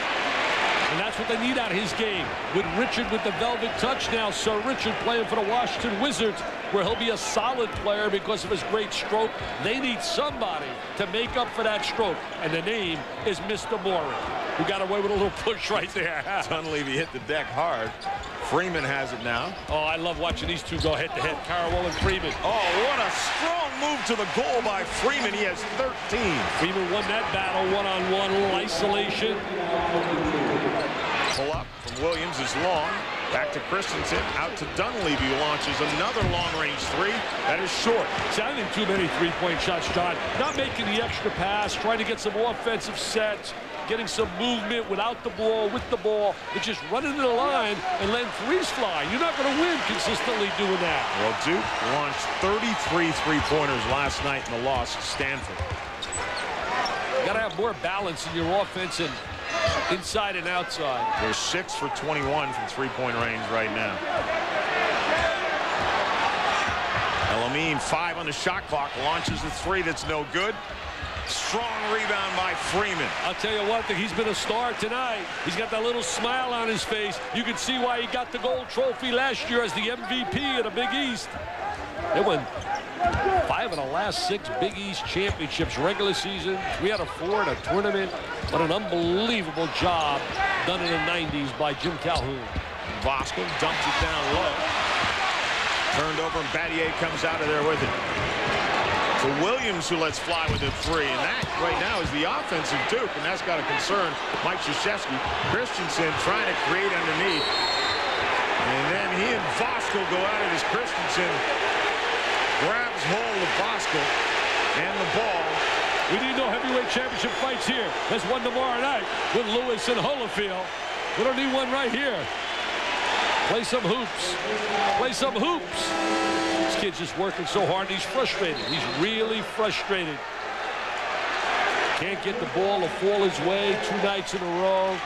And that's what they need out of his game. With Richard with the velvet touch now, Sir Richard playing for the Washington Wizards, where he'll be a solid player because of his great stroke. They need somebody to make up for that stroke, and the name is Mr. Mouring, who got away with a little push right there. Dunleavy hit the deck hard. Freeman has it now. Oh, I love watching these two go head-to-head, -head. And Freeman. Oh, what a strong move to the goal by Freeman. He has 13. Freeman won that battle one-on-one, -on -one, little isolation. From Williams is long. Back to Christensen, out to Dunleavy, launches another long-range three. That is short. I too many three-point shots, John. Not making the extra pass, trying to get some offensive sets. getting some movement without the ball, with the ball, and just running the line and letting threes fly. You're not going to win consistently doing that. Well, Duke launched 33 three-pointers last night in the loss to Stanford. You got to have more balance in your offense and inside and outside. They're 6 for 21 from three-point range right now. El-Amin, five on the shot clock, launches the three that's no good. Strong rebound by Freeman. I'll tell you what, he's been a star tonight. He's got that little smile on his face. You can see why he got the gold trophy last year as the MVP of the Big East. They won five of the last six Big East championships, regular season, three out of four in a tournament. What an unbelievable job done in the 90s by Jim Calhoun. Voskuhl dumps it down low. Turned over, and Battier comes out of there with it. To Williams, who lets fly with a three. And that, right now, is the offensive Duke, and that's got to concern Mike Krzyzewski. Christensen trying to create underneath. And then he and Voskuhl go at it as Christensen grabs hold of Voskuhl and the ball. We need no heavyweight championship fights here. There's one tomorrow night with Lewis and Holyfield. We don't need one right here. Play some hoops. Play some hoops. This kid's just working so hard. He's frustrated. He's really frustrated. Can't get the ball to fall his way two nights in a row.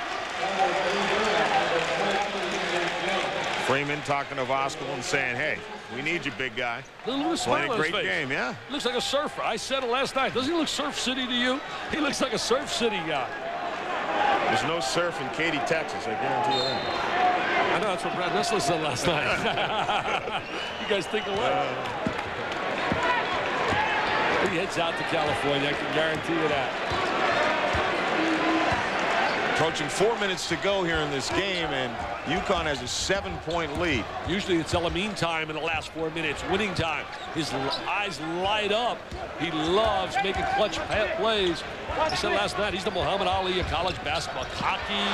Freeman talking to Voskuhl and saying, hey, we need you, big guy. At Playing a great game, yeah. Looks like a surfer. I said it last night. Doesn't he look Surf City to you? He looks like a Surf City guy. There's no surf in Katy, Texas, I guarantee you that. I know that's what Brad Nessler said last night. you guys think alike. Uh. he heads out to California. I can guarantee you that. Approaching four minutes to go here in this game, and UConn has a seven-point lead. Usually it's El-Amin time in the last four minutes, winning time. His eyes light up. He loves making clutch plays. I said last night he's the Muhammad Ali of college basketball. Cocky.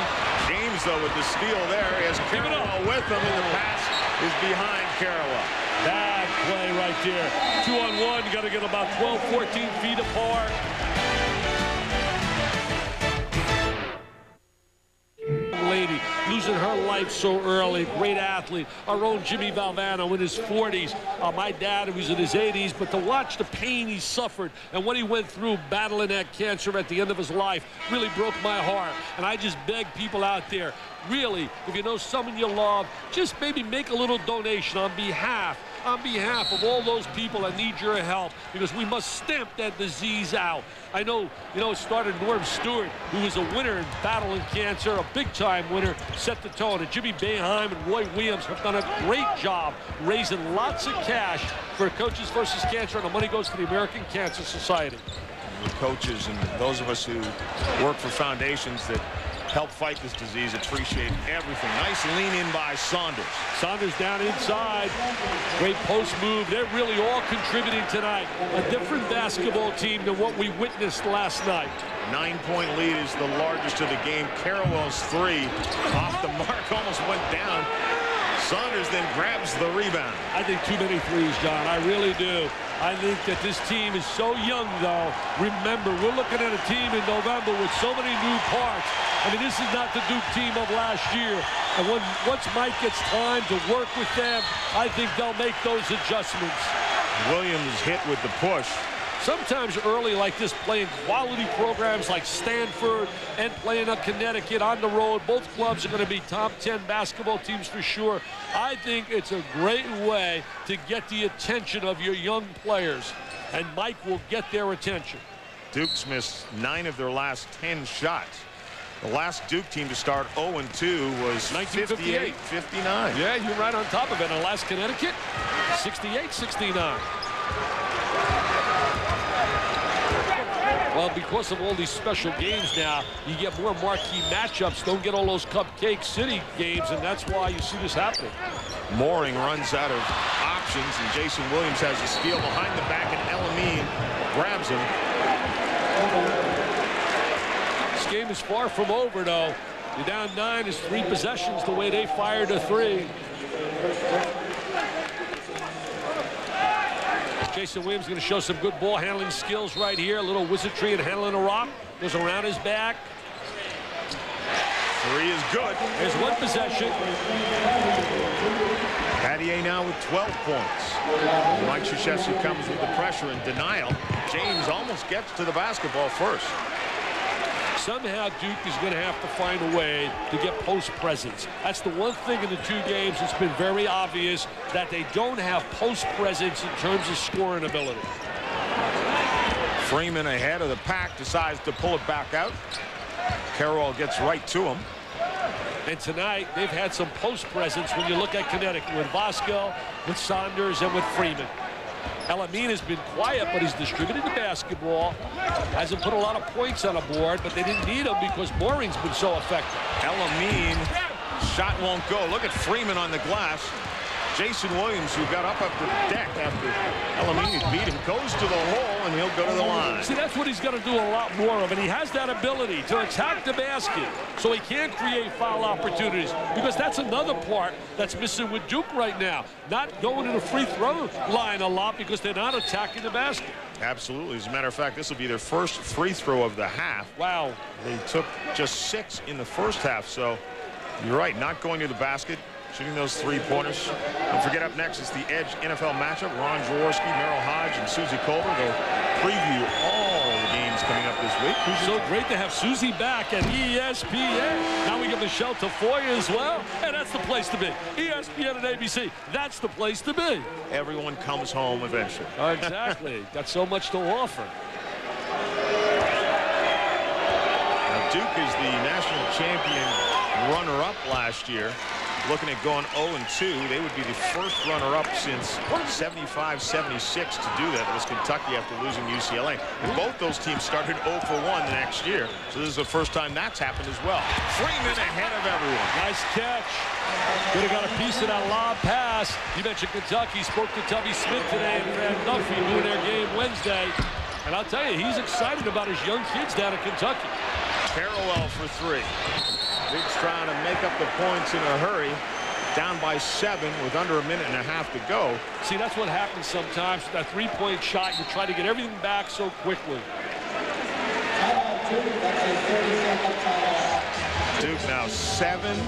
James, though, with the steal there, he has Carrawell with him, and the pass is behind Carrawell. Bad play right there. Two on one. You got to get about 12, 14 feet apart. Life so early. Great athlete. Our own Jimmy Valvano in his 40s. Uh, my dad, who was in his 80s. But to watch the pain he suffered and what he went through battling that cancer at the end of his life really broke my heart. And I just beg people out there, really, if you know someone you love, just maybe make a little donation on behalf on behalf of all those people that need your help because we must stamp that disease out. I know, you know, it started Norm Stewart, who was a winner in battling cancer, a big-time winner, set the tone. And Jimmy Boeheim and Roy Williams have done a great job raising lots of cash for Coaches versus Cancer, and the money goes to the American Cancer Society. The coaches and those of us who work for foundations that help fight this disease appreciate everything. Nice lean in by Saunders. Saunders down inside. Great post move. They're really all contributing tonight. A different basketball team than what we witnessed last night. Nine-point lead is the largest of the game. Carrawell's three off the mark almost went down. Saunders then grabs the rebound. I think too many threes, John. I really do. I think that this team is so young, though. Remember, we're looking at a team in November with so many new parts. I mean, this is not the Duke team of last year. And when, once Mike gets time to work with them, I think they'll make those adjustments. Williams hit with the push. Sometimes early like this, playing quality programs like Stanford and playing at Connecticut on the road, both clubs are going to be top 10 basketball teams for sure. I think it's a great way to get the attention of your young players, and Mike will get their attention. Duke's missed nine of their last 10 shots. The last Duke team to start 0-2 was 1958. 58-59. Yeah, you're right on top of it. And last Connecticut, 68-69. Well, because of all these special games now, you get more marquee matchups. Don't get all those Cupcake City games, and that's why you see this happening. Mouring runs out of options, and Jason Williams has a steal behind the back, and El-Amin grabs him. This game is far from over, though. You're down nine. It's three possessions the way they fired a three. Jason Williams is going to show some good ball handling skills right here. A little wizardry and handling a rock. Goes around his back. Three is good. There's one possession. Battier now with 12 points. Mike Krzyzewski comes with the pressure and denial. James almost gets to the basketball first. Somehow Duke is going to have to find a way to get post presence. That's the one thing in the two games that's been very obvious that they don't have post presence in terms of scoring ability. Freeman ahead of the pack decides to pull it back out. Carroll gets right to him. And tonight, they've had some post presence when you look at Connecticut with Voskuhl, with Saunders, and with Freeman. El-Amin has been quiet, but he's distributed the basketball. Hasn't put a lot of points on the board, but they didn't need him because Mouring's been so effective. El-Amin, shot won't go. Look at Freeman on the glass. Jason Williams, who got up after the deck after El-Amin beat him, goes to the hole, and he'll go to the line. See, that's what he's going to do a lot more of, and he has that ability to attack the basket so he can create foul opportunities because that's another part that's missing with Duke right now. Not going to the free throw line a lot because they're not attacking the basket. Absolutely. As a matter of fact, this will be their first free throw of the half. Wow. They took just six in the first half, so you're right, not going to the basket shooting those three-pointers. Don't forget up next is the Edge NFL matchup. Ron Jaworski, Merril Hoge, and Suzy Kolber. They'll preview all the games coming up this week. So great to have Susie back at ESPN. Now we get Michelle Tafoya as well, and that's the place to be. ESPN and ABC, that's the place to be. Everyone comes home eventually. exactly. Got so much to offer. Now Duke is the national champion runner-up last year looking at going 0-2. They would be the first runner-up since 75-76 to do that. It was Kentucky after losing UCLA. And both those teams started 0 for 1 the next year. So this is the first time that's happened as well. Freeman ahead of everyone. Nice catch. Could have got a piece of that lob pass. You mentioned Kentucky. Spoke to Tubby Smith today and Fran Duffy doing their game Wednesday. And I'll tell you, he's excited about his young kids down in Kentucky. Carrawell for three. Duke's trying to make up the points in a hurry. Down by seven with under a minute and a half to go. See, that's what happens sometimes. With that three-point shot, you try to get everything back so quickly. Duke now seven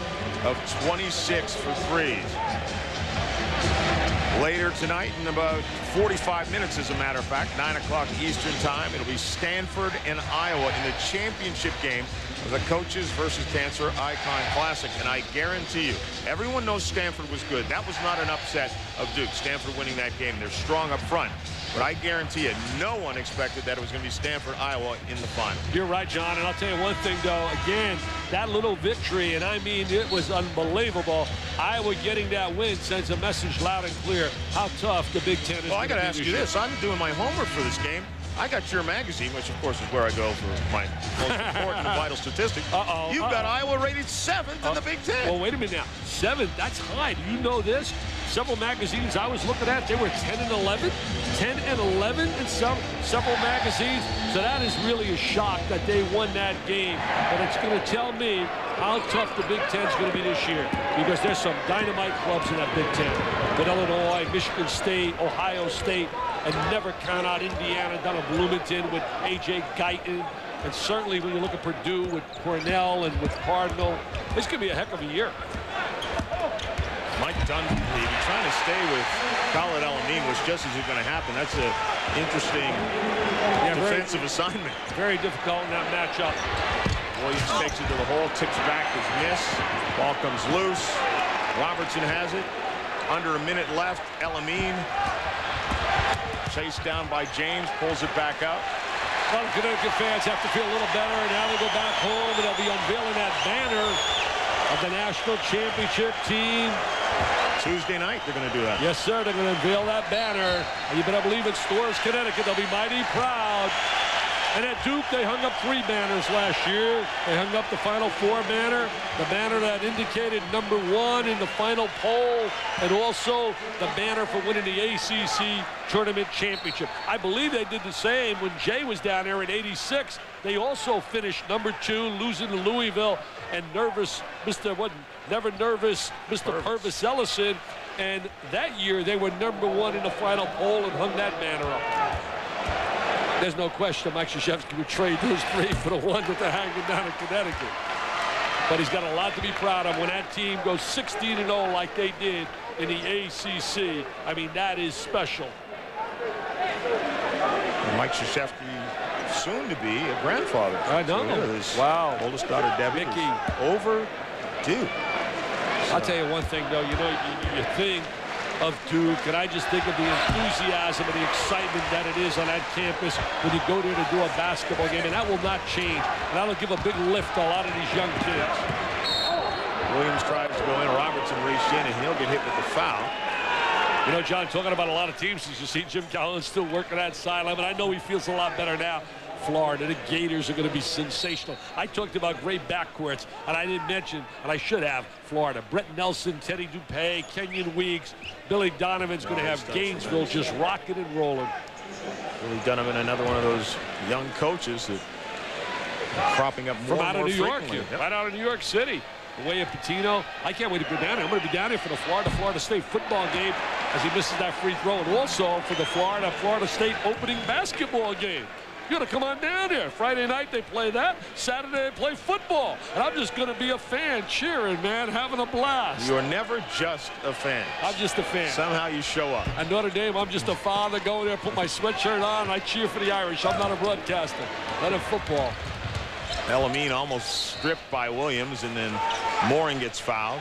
of 26 for threes. Later tonight in about 45 minutes, as a matter of fact, 9 o'clock Eastern time, it'll be Stanford and Iowa in the championship game of the Coaches versus Cancer Icon Classic. And I guarantee you, everyone knows Stanford was good. That was not an upset of Duke. Stanford winning that game. They're strong up front. But I guarantee you, no one expected that it was going to be Stanford, Iowa in the final. You're right, John. And I'll tell you one thing, though. Again, that little victory, and I mean it was unbelievable. Iowa getting that win sends a message loud and clear how tough the Big Ten is. Well, I got to ask you this. I'm doing my homework for this game. I got your magazine, which of course is where I go for my most important and vital statistic. Uh-oh. You've uh -oh. got Iowa rated seventh uh, in the Big Ten. Well, wait a minute now. Seventh, that's high. Do you know this? Several magazines I was looking at, they were 10 and 11. 10 and 11 in some, several magazines. So that is really a shock that they won that game. But it's going to tell me how tough the Big Ten is going to be this year because there's some dynamite clubs in that Big Ten. With Illinois, Michigan State, Ohio State, and never count out Indiana down at Bloomington with A.J. Guyton. And certainly when you look at Purdue with Cornell and with Cardinal, this could be a heck of a year. Mike Dunleavy trying to stay with Khalid El-Amin, which just isn't going to happen. That's an interesting yeah, defensive very, assignment. Very difficult in that matchup. Williams takes it to the hole, tips back his miss. Ball comes loose. Robertson has it. Under a minute left. El-Amin chased down by James, pulls it back out. Well, the Connecticut fans have to feel a little better. Now they go back home and they'll be unveiling that banner of the national championship team. Tuesday night they're going to do that. Yes, sir. They're going to unveil that banner. And you better believe it, Storrs Connecticut. They'll be mighty proud. And at Duke, they hung up three banners last year. They hung up the Final Four banner, the banner that indicated number one in the final poll, and also the banner for winning the ACC Tournament Championship. I believe they did the same when Jay was down there in 86. They also finished number two, losing to Louisville, and nervous, Mr. what, never nervous, Mr. Pervis Ellison. And that year, they were number one in the final poll and hung that banner up. There's no question Mike Krzyzewski would trade those three for the one that they're hanging down in Connecticut. but he's got a lot to be proud of when that team goes 16-0 like they did in the ACC. I mean, that is special. Mike Krzyzewski soon to be a grandfather. I know. His wow. Oldest daughter, Debbie, Mickey. overdue. I'll tell you one thing, though. You know, you, you think of Duke, and I just think of the enthusiasm and the excitement that it is on that campus when you go there to do a basketball game, and that will not change. And that'll give a big lift to a lot of these young kids. Williams tries to go in. Robertson reached in, and he'll get hit with the foul. You know, John, talking about a lot of teams, as you see Jim Calhoun still working that sideline, but I know he feels a lot better now. Florida, the Gators are going to be sensational. I talked about great backcourts, and I didn't mention, and I should have, Florida. Brett Nelson, Teddy Dupay, Kenyan Weaks, Billy Donovan's going to have Gainesville just rocking and rolling. Billy Donovan, another one of those young coaches that are cropping up more From out of New York, here, right out of New York City. The way of Pitino. I can't wait to go down there. I'm going to be down here for the Florida-Florida State football game as he misses that free throw, and also for the Florida-Florida State opening basketball game. You got to come on down here. Friday night they play that. Saturday they play football. And I'm just going to be a fan cheering, man, having a blast. You're never just a fan. I'm just a fan. Somehow you show up. At Notre Dame, I'm just a father going there, put my sweatshirt on, and I cheer for the Irish. I'm not a broadcaster. Not in football. El-Amin almost stripped by Williams, and then Mouring gets fouled.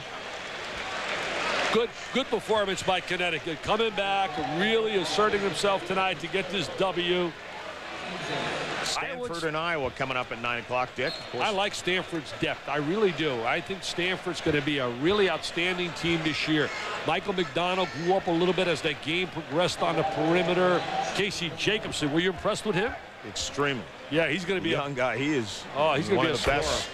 Good, good performance by Connecticut. Coming back, really asserting himself tonight to get this W. Stanford and Iowa coming up at 9 o'clock, Dick. Of course. I like Stanford's depth. I really do. I think Stanford's going to be a really outstanding team this year. Michael McDonald grew up a little bit as that game progressed on the perimeter. Casey Jacobsen, were you impressed with him? Extremely. Yeah, he's going to be a young guy. He is oh, he's going one to be the best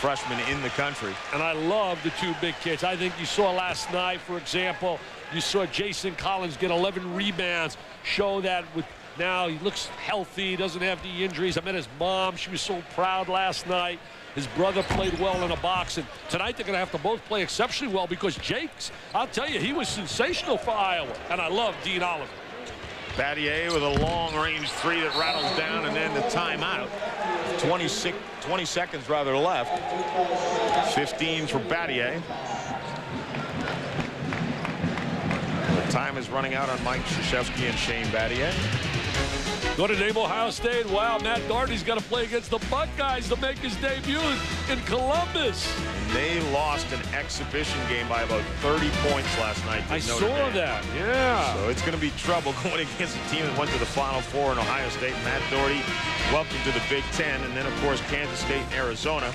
freshmen in the country. And I love the two big kids. I think you saw last night, for example, you saw Jason Collins get 11 rebounds, show that with now he looks healthy, doesn't have the injuries. I met his mom. She was so proud last night. His brother played well in a box, and tonight they're going to have to both play exceptionally well because Jake's, I'll tell you, he was sensational for Iowa, and I love Dean Oliver. Battier with a long-range three that rattles down, and then the timeout. 26, 20 seconds rather left. 15 for Battier. The time is running out on Mike Krzyzewski and Shane Battier. Notre Dame, Ohio State. Wow, Matt Doherty's got to play against the Buckeyes to make his debut in Columbus. They lost an exhibition game by about 30 points last night. to I Notre saw Dame. that, yeah. So it's going to be trouble going against a team that went to the Final Four in Ohio State. Matt Doherty, welcome to the Big Ten. And then, of course, Kansas State and Arizona.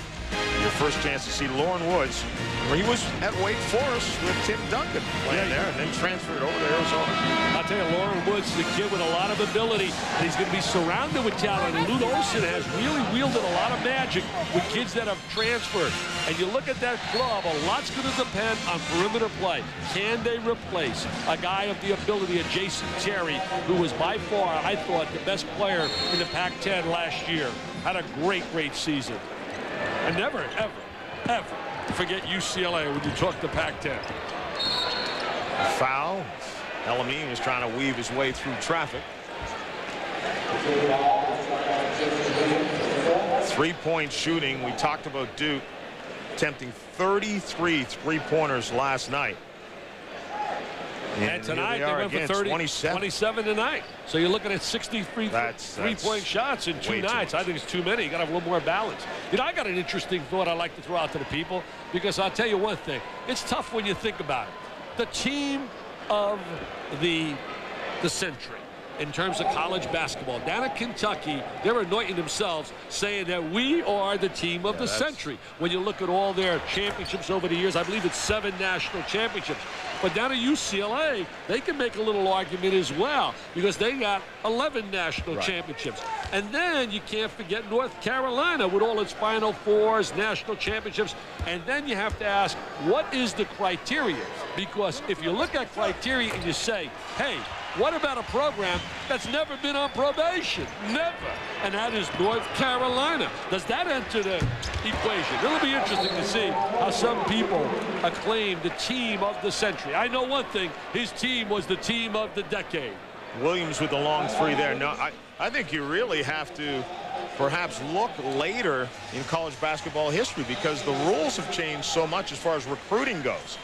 Your first chance to see Loren Woods, where he was at Wake Forest with Tim Duncan playing there and then transferred over to Arizona. I'll tell you, Loren Woods is a kid with a lot of ability, and he's going to be surrounded with talent. And Lute Olson has really wielded a lot of magic with kids that have transferred. And you look at that club, a lot's going to depend on perimeter play. Can they replace a guy of the ability of Jason Terry, who was by far, I thought, the best player in the Pac-10 last year? Had a great, great season. And never, ever, ever forget UCLA when you talk the Pac-10. Foul. El-Amin was trying to weave his way through traffic. Three-point shooting. We talked about Duke attempting 33 three-pointers last night. And tonight here they are went for again, 30, 27. 27 tonight. So you're looking at 63 three-point shots in two nights. I think it's too many. You got to have a little more balance. You know, I got an interesting thought I'd like to throw out to the people because I'll tell you one thing. It's tough when you think about it. The team of the the century in terms of college basketball. Down at Kentucky, they're anointing themselves, saying that we are the team of the that's- century. When you look at all their championships over the years, I believe it's seven national championships. But down at UCLA, they can make a little argument as well because they got 11 national Right. championships. And then you can't forget North Carolina with all its Final Fours, national championships. And then you have to ask, what is the criteria? Because if you look at criteria and you say, hey, what about a program that's never been on probation? Never. And that is North Carolina. Does that enter the equation? It'll be interesting to see how some people acclaim the team of the century. I know one thing. His team was the team of the decade. Williams with the long three there. No, I, I think you really have to perhaps look later in college basketball history because the rules have changed so much as far as recruiting goes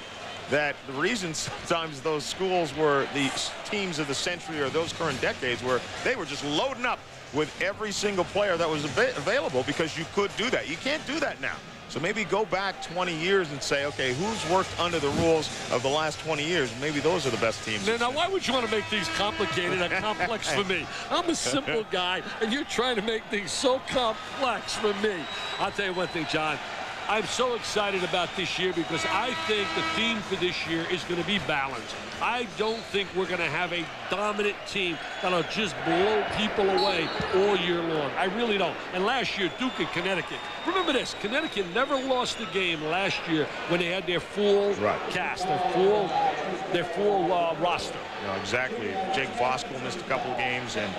that the reason sometimes those schools were the teams of the century or those current decades were they were just loading up with every single player that was av available because you could do that. You can't do that now. So maybe go back 20 years and say, okay, who's worked under the rules of the last 20 years? Maybe those are the best teams. Now, now why would you want to make things complicated and complex for me? I'm a simple guy, and you're trying to make things so complex for me. I'll tell you one thing, John. I'm so excited about this year because I think the theme for this year is going to be balance. I don't think we're going to have a dominant team that'll just blow people away all year long. I really don't. And last year, Duke and Connecticut. Remember this, Connecticut never lost the game last year when they had their full right. cast, their full, their full uh, roster. No, exactly. Jake Voskuhl missed a couple games, and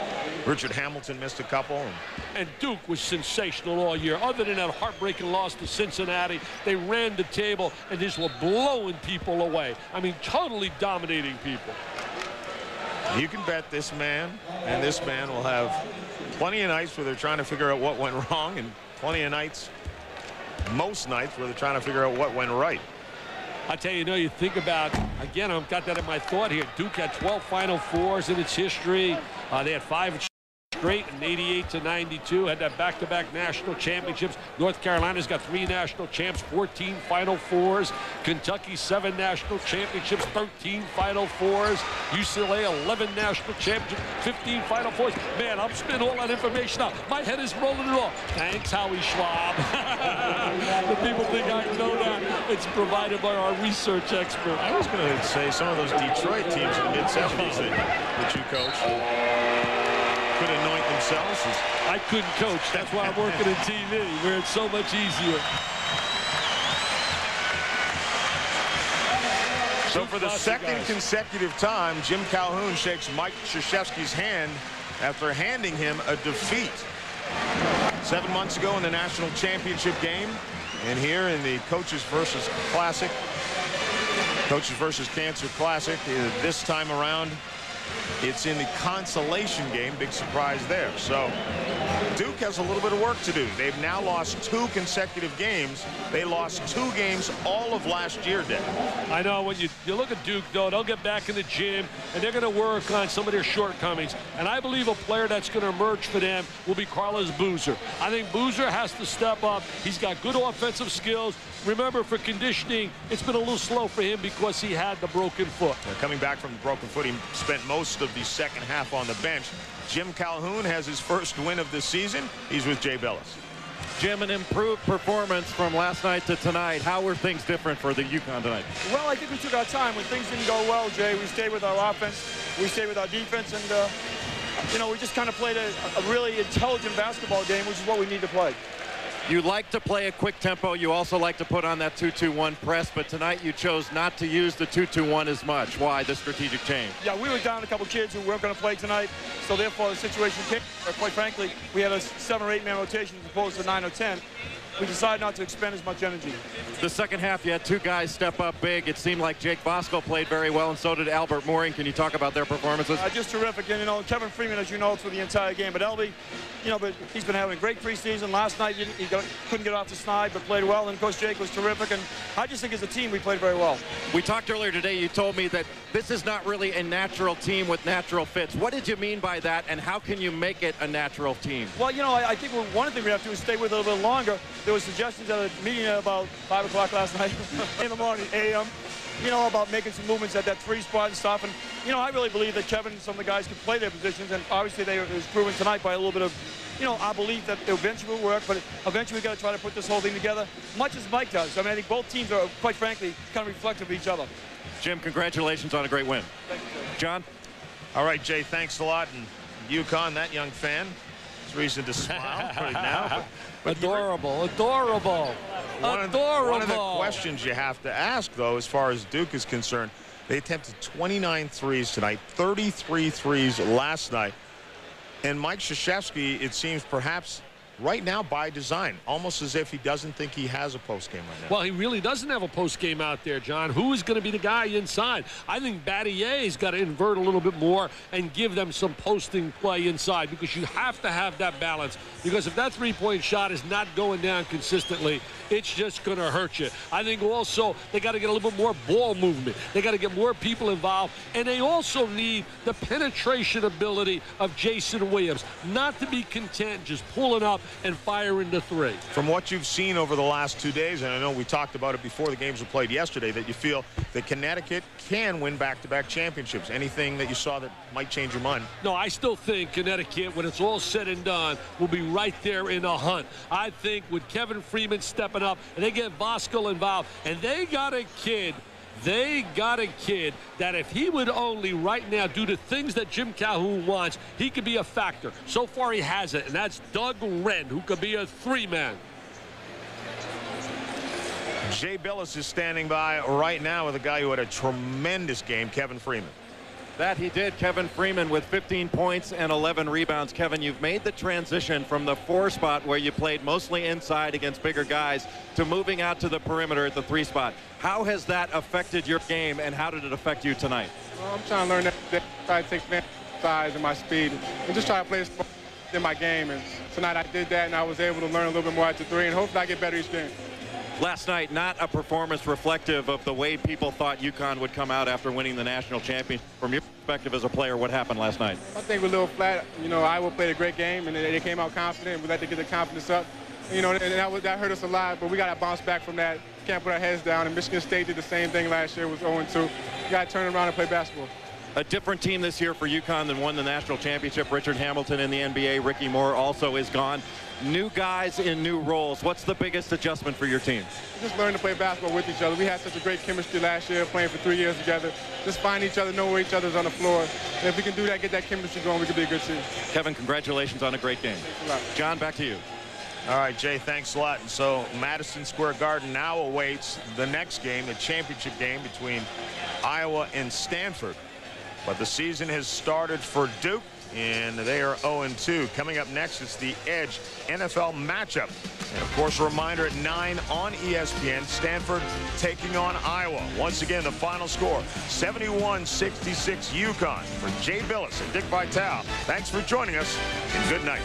Richard Hamilton missed a couple. And, and Duke was sensational all year. Other than that heartbreaking loss to Cincinnati, they ran the table and just were blowing people away. I mean, totally dominating people. You can bet this man and this man will have plenty of nights where they're trying to figure out what went wrong and plenty of nights, most nights, where they're trying to figure out what went right. I tell you, you know, you think about, again, I've got that in my thought here. Duke had 12 Final Fours in its history. Uh, they had five straight in 88 to 92. Had that back-to-back -back national championships. North Carolina's got three national champs, 14 Final Fours. Kentucky, seven national championships, 13 Final Fours. UCLA, 11 national championships, 15 Final Fours. Man, I'm spitting all that information out. My head is rolling it off. Thanks, Howie Schwab. the people think I know that. It's provided by our research expert. I was going to say some of those Detroit teams in the mid-70s that, that you coached themselves. I couldn't coach. That's why I'm working in TV, where it's so much easier. So for the second consecutive time, Jim Calhoun shakes Mike Krzyzewski's hand after handing him a defeat. Seven months ago in the national championship game, and here in the Coaches versus Classic, Coaches versus Cancer Classic, uh, this time around, it's in the consolation game. Big surprise there. So Duke has a little bit of work to do. They've now lost two consecutive games. They lost two games all of last year, Dick. I know. When you, you look at Duke, though, they'll get back in the gym, and they're going to work on some of their shortcomings. And I believe a player that's going to emerge for them will be Carlos Boozer. I think Boozer has to step up. He's got good offensive skills. Remember, for conditioning, it's been a little slow for him because he had the broken foot. Yeah, coming back from the broken foot, he spent most of the second half on the bench. Jim Calhoun has his first win of the season. He's with Jay Bilas. Jim, an improved performance from last night to tonight. How were things different for the UConn tonight? Well, I think we took our time. When things didn't go well, Jay, we stayed with our offense. We stayed with our defense. And, uh, you know, we just kind of played a, a really intelligent basketball game, which is what we need to play. You like to play a quick tempo. You also like to put on that 2-2-1 press, but tonight you chose not to use the 2-2-1 as much. Why the strategic change? Yeah, we were down a couple kids who weren't going to play tonight, so therefore the situation came. Quite frankly, we had a seven or eight man rotation as opposed to nine or ten we decided not to expend as much energy. The second half, you had two guys step up big. It seemed like Jake Voskuhl played very well, and so did Albert Mouring. Can you talk about their performances? Uh, just terrific. And, you know, Kevin Freeman, as you know, for the entire game. But Elby, you know, but he's been having a great preseason. Last night, he couldn't get off the snide, but played well. And Coach Jake was terrific. And I just think as a team, we played very well. We talked earlier today. You told me that this is not really a natural team with natural fits. What did you mean by that, and how can you make it a natural team? Well, you know, I, I think one thing we have to do is stay with it a little bit longer. There was suggestions at a meeting at about 5 o'clock last night in the morning, a.m., you know, about making some movements at that three spot and stuff. And, you know, I really believe that Kevin and some of the guys can play their positions. And obviously, they, was proven tonight by a little bit of, you know, our belief that eventually will work. But eventually, we got to try to put this whole thing together, much as Mike does. I mean, I think both teams are, quite frankly, kind of reflective of each other. Jim, congratulations on a great win. Thank you, John? All right, Jay, thanks a lot. And UConn, that young fan, it's reason to smile right now. But, adorable, adorable, one adorable. Of the, one of the questions you have to ask, though, as far as Duke is concerned, they attempted 29 threes tonight, 33 threes last night. And Mike Krzyzewski, it seems, perhaps right now by design, almost as if he doesn't think he has a post game right now. Well, he really doesn't have a post game out there, John. Who is going to be the guy inside? I think Battier's got to invert a little bit more and give them some posting play inside because you have to have that balance. Because if that three point shot is not going down consistently, it's just going to hurt you. I think also they got to get a little bit more ball movement. They got to get more people involved, and they also need the penetration ability of Jason Williams, not to be content just pulling up and fire into three. From what you've seen over the last two days, and I know we talked about it before the games were played yesterday, that you feel that Connecticut can win back-to-back -back championships. Anything that you saw that might change your mind? No, I still think Connecticut, when it's all said and done, will be right there in the hunt. I think with Kevin Freeman stepping up, and they get Voskuhl involved, and they got a kid they got a kid that if he would only right now do the things that Jim Calhoun wants, he could be a factor. So far he hasn't, and that's Doug Wrenn, who could be a three-man. Jay Bilas is standing by right now with a guy who had a tremendous game, Kevin Freeman. That he did. Kevin Freeman with 15 points and 11 rebounds. Kevin, you've made the transition from the four spot where you played mostly inside against bigger guys to moving out to the perimeter at the three spot. How has that affected your game and how did it affect you tonight? Well, I'm trying to learn that, try to take size and my speed and just try to play in my game. And tonight I did that and I was able to learn a little bit more at the three and hopefully I get better each game. Last night, not a performance reflective of the way people thought UConn would come out after winning the national championship. From your perspective as a player, what happened last night? I think we're a little flat. You know, Iowa played a great game, and they came out confident. We like to get the confidence up. You know, and that, that hurt us a lot, but we got to bounce back from that. Can't put our heads down, and Michigan State did the same thing last year, was 0-2. You got to turn around and play basketball a different team this year for UConn than won the national championship. Richard Hamilton in the NBA. Ricky Moore also is gone. New guys in new roles. What's the biggest adjustment for your team? Just learn to play basketball with each other. We had such a great chemistry last year, playing for three years together. Just find each other, know where each other's on the floor. And if we can do that, get that chemistry going, we can be a good team. Kevin, congratulations on a great game. A John, back to you. All right, Jay, thanks a lot. And so Madison Square Garden now awaits the next game, the championship game between Iowa and Stanford. But the season has started for Duke, and they are 0-2. Coming up next, it's the Edge NFL matchup. And of course, a reminder at 9 on ESPN, Stanford taking on Iowa. Once again, the final score, 71-66 UConn. For Jay Bilas and Dick Vitale, thanks for joining us, and good night.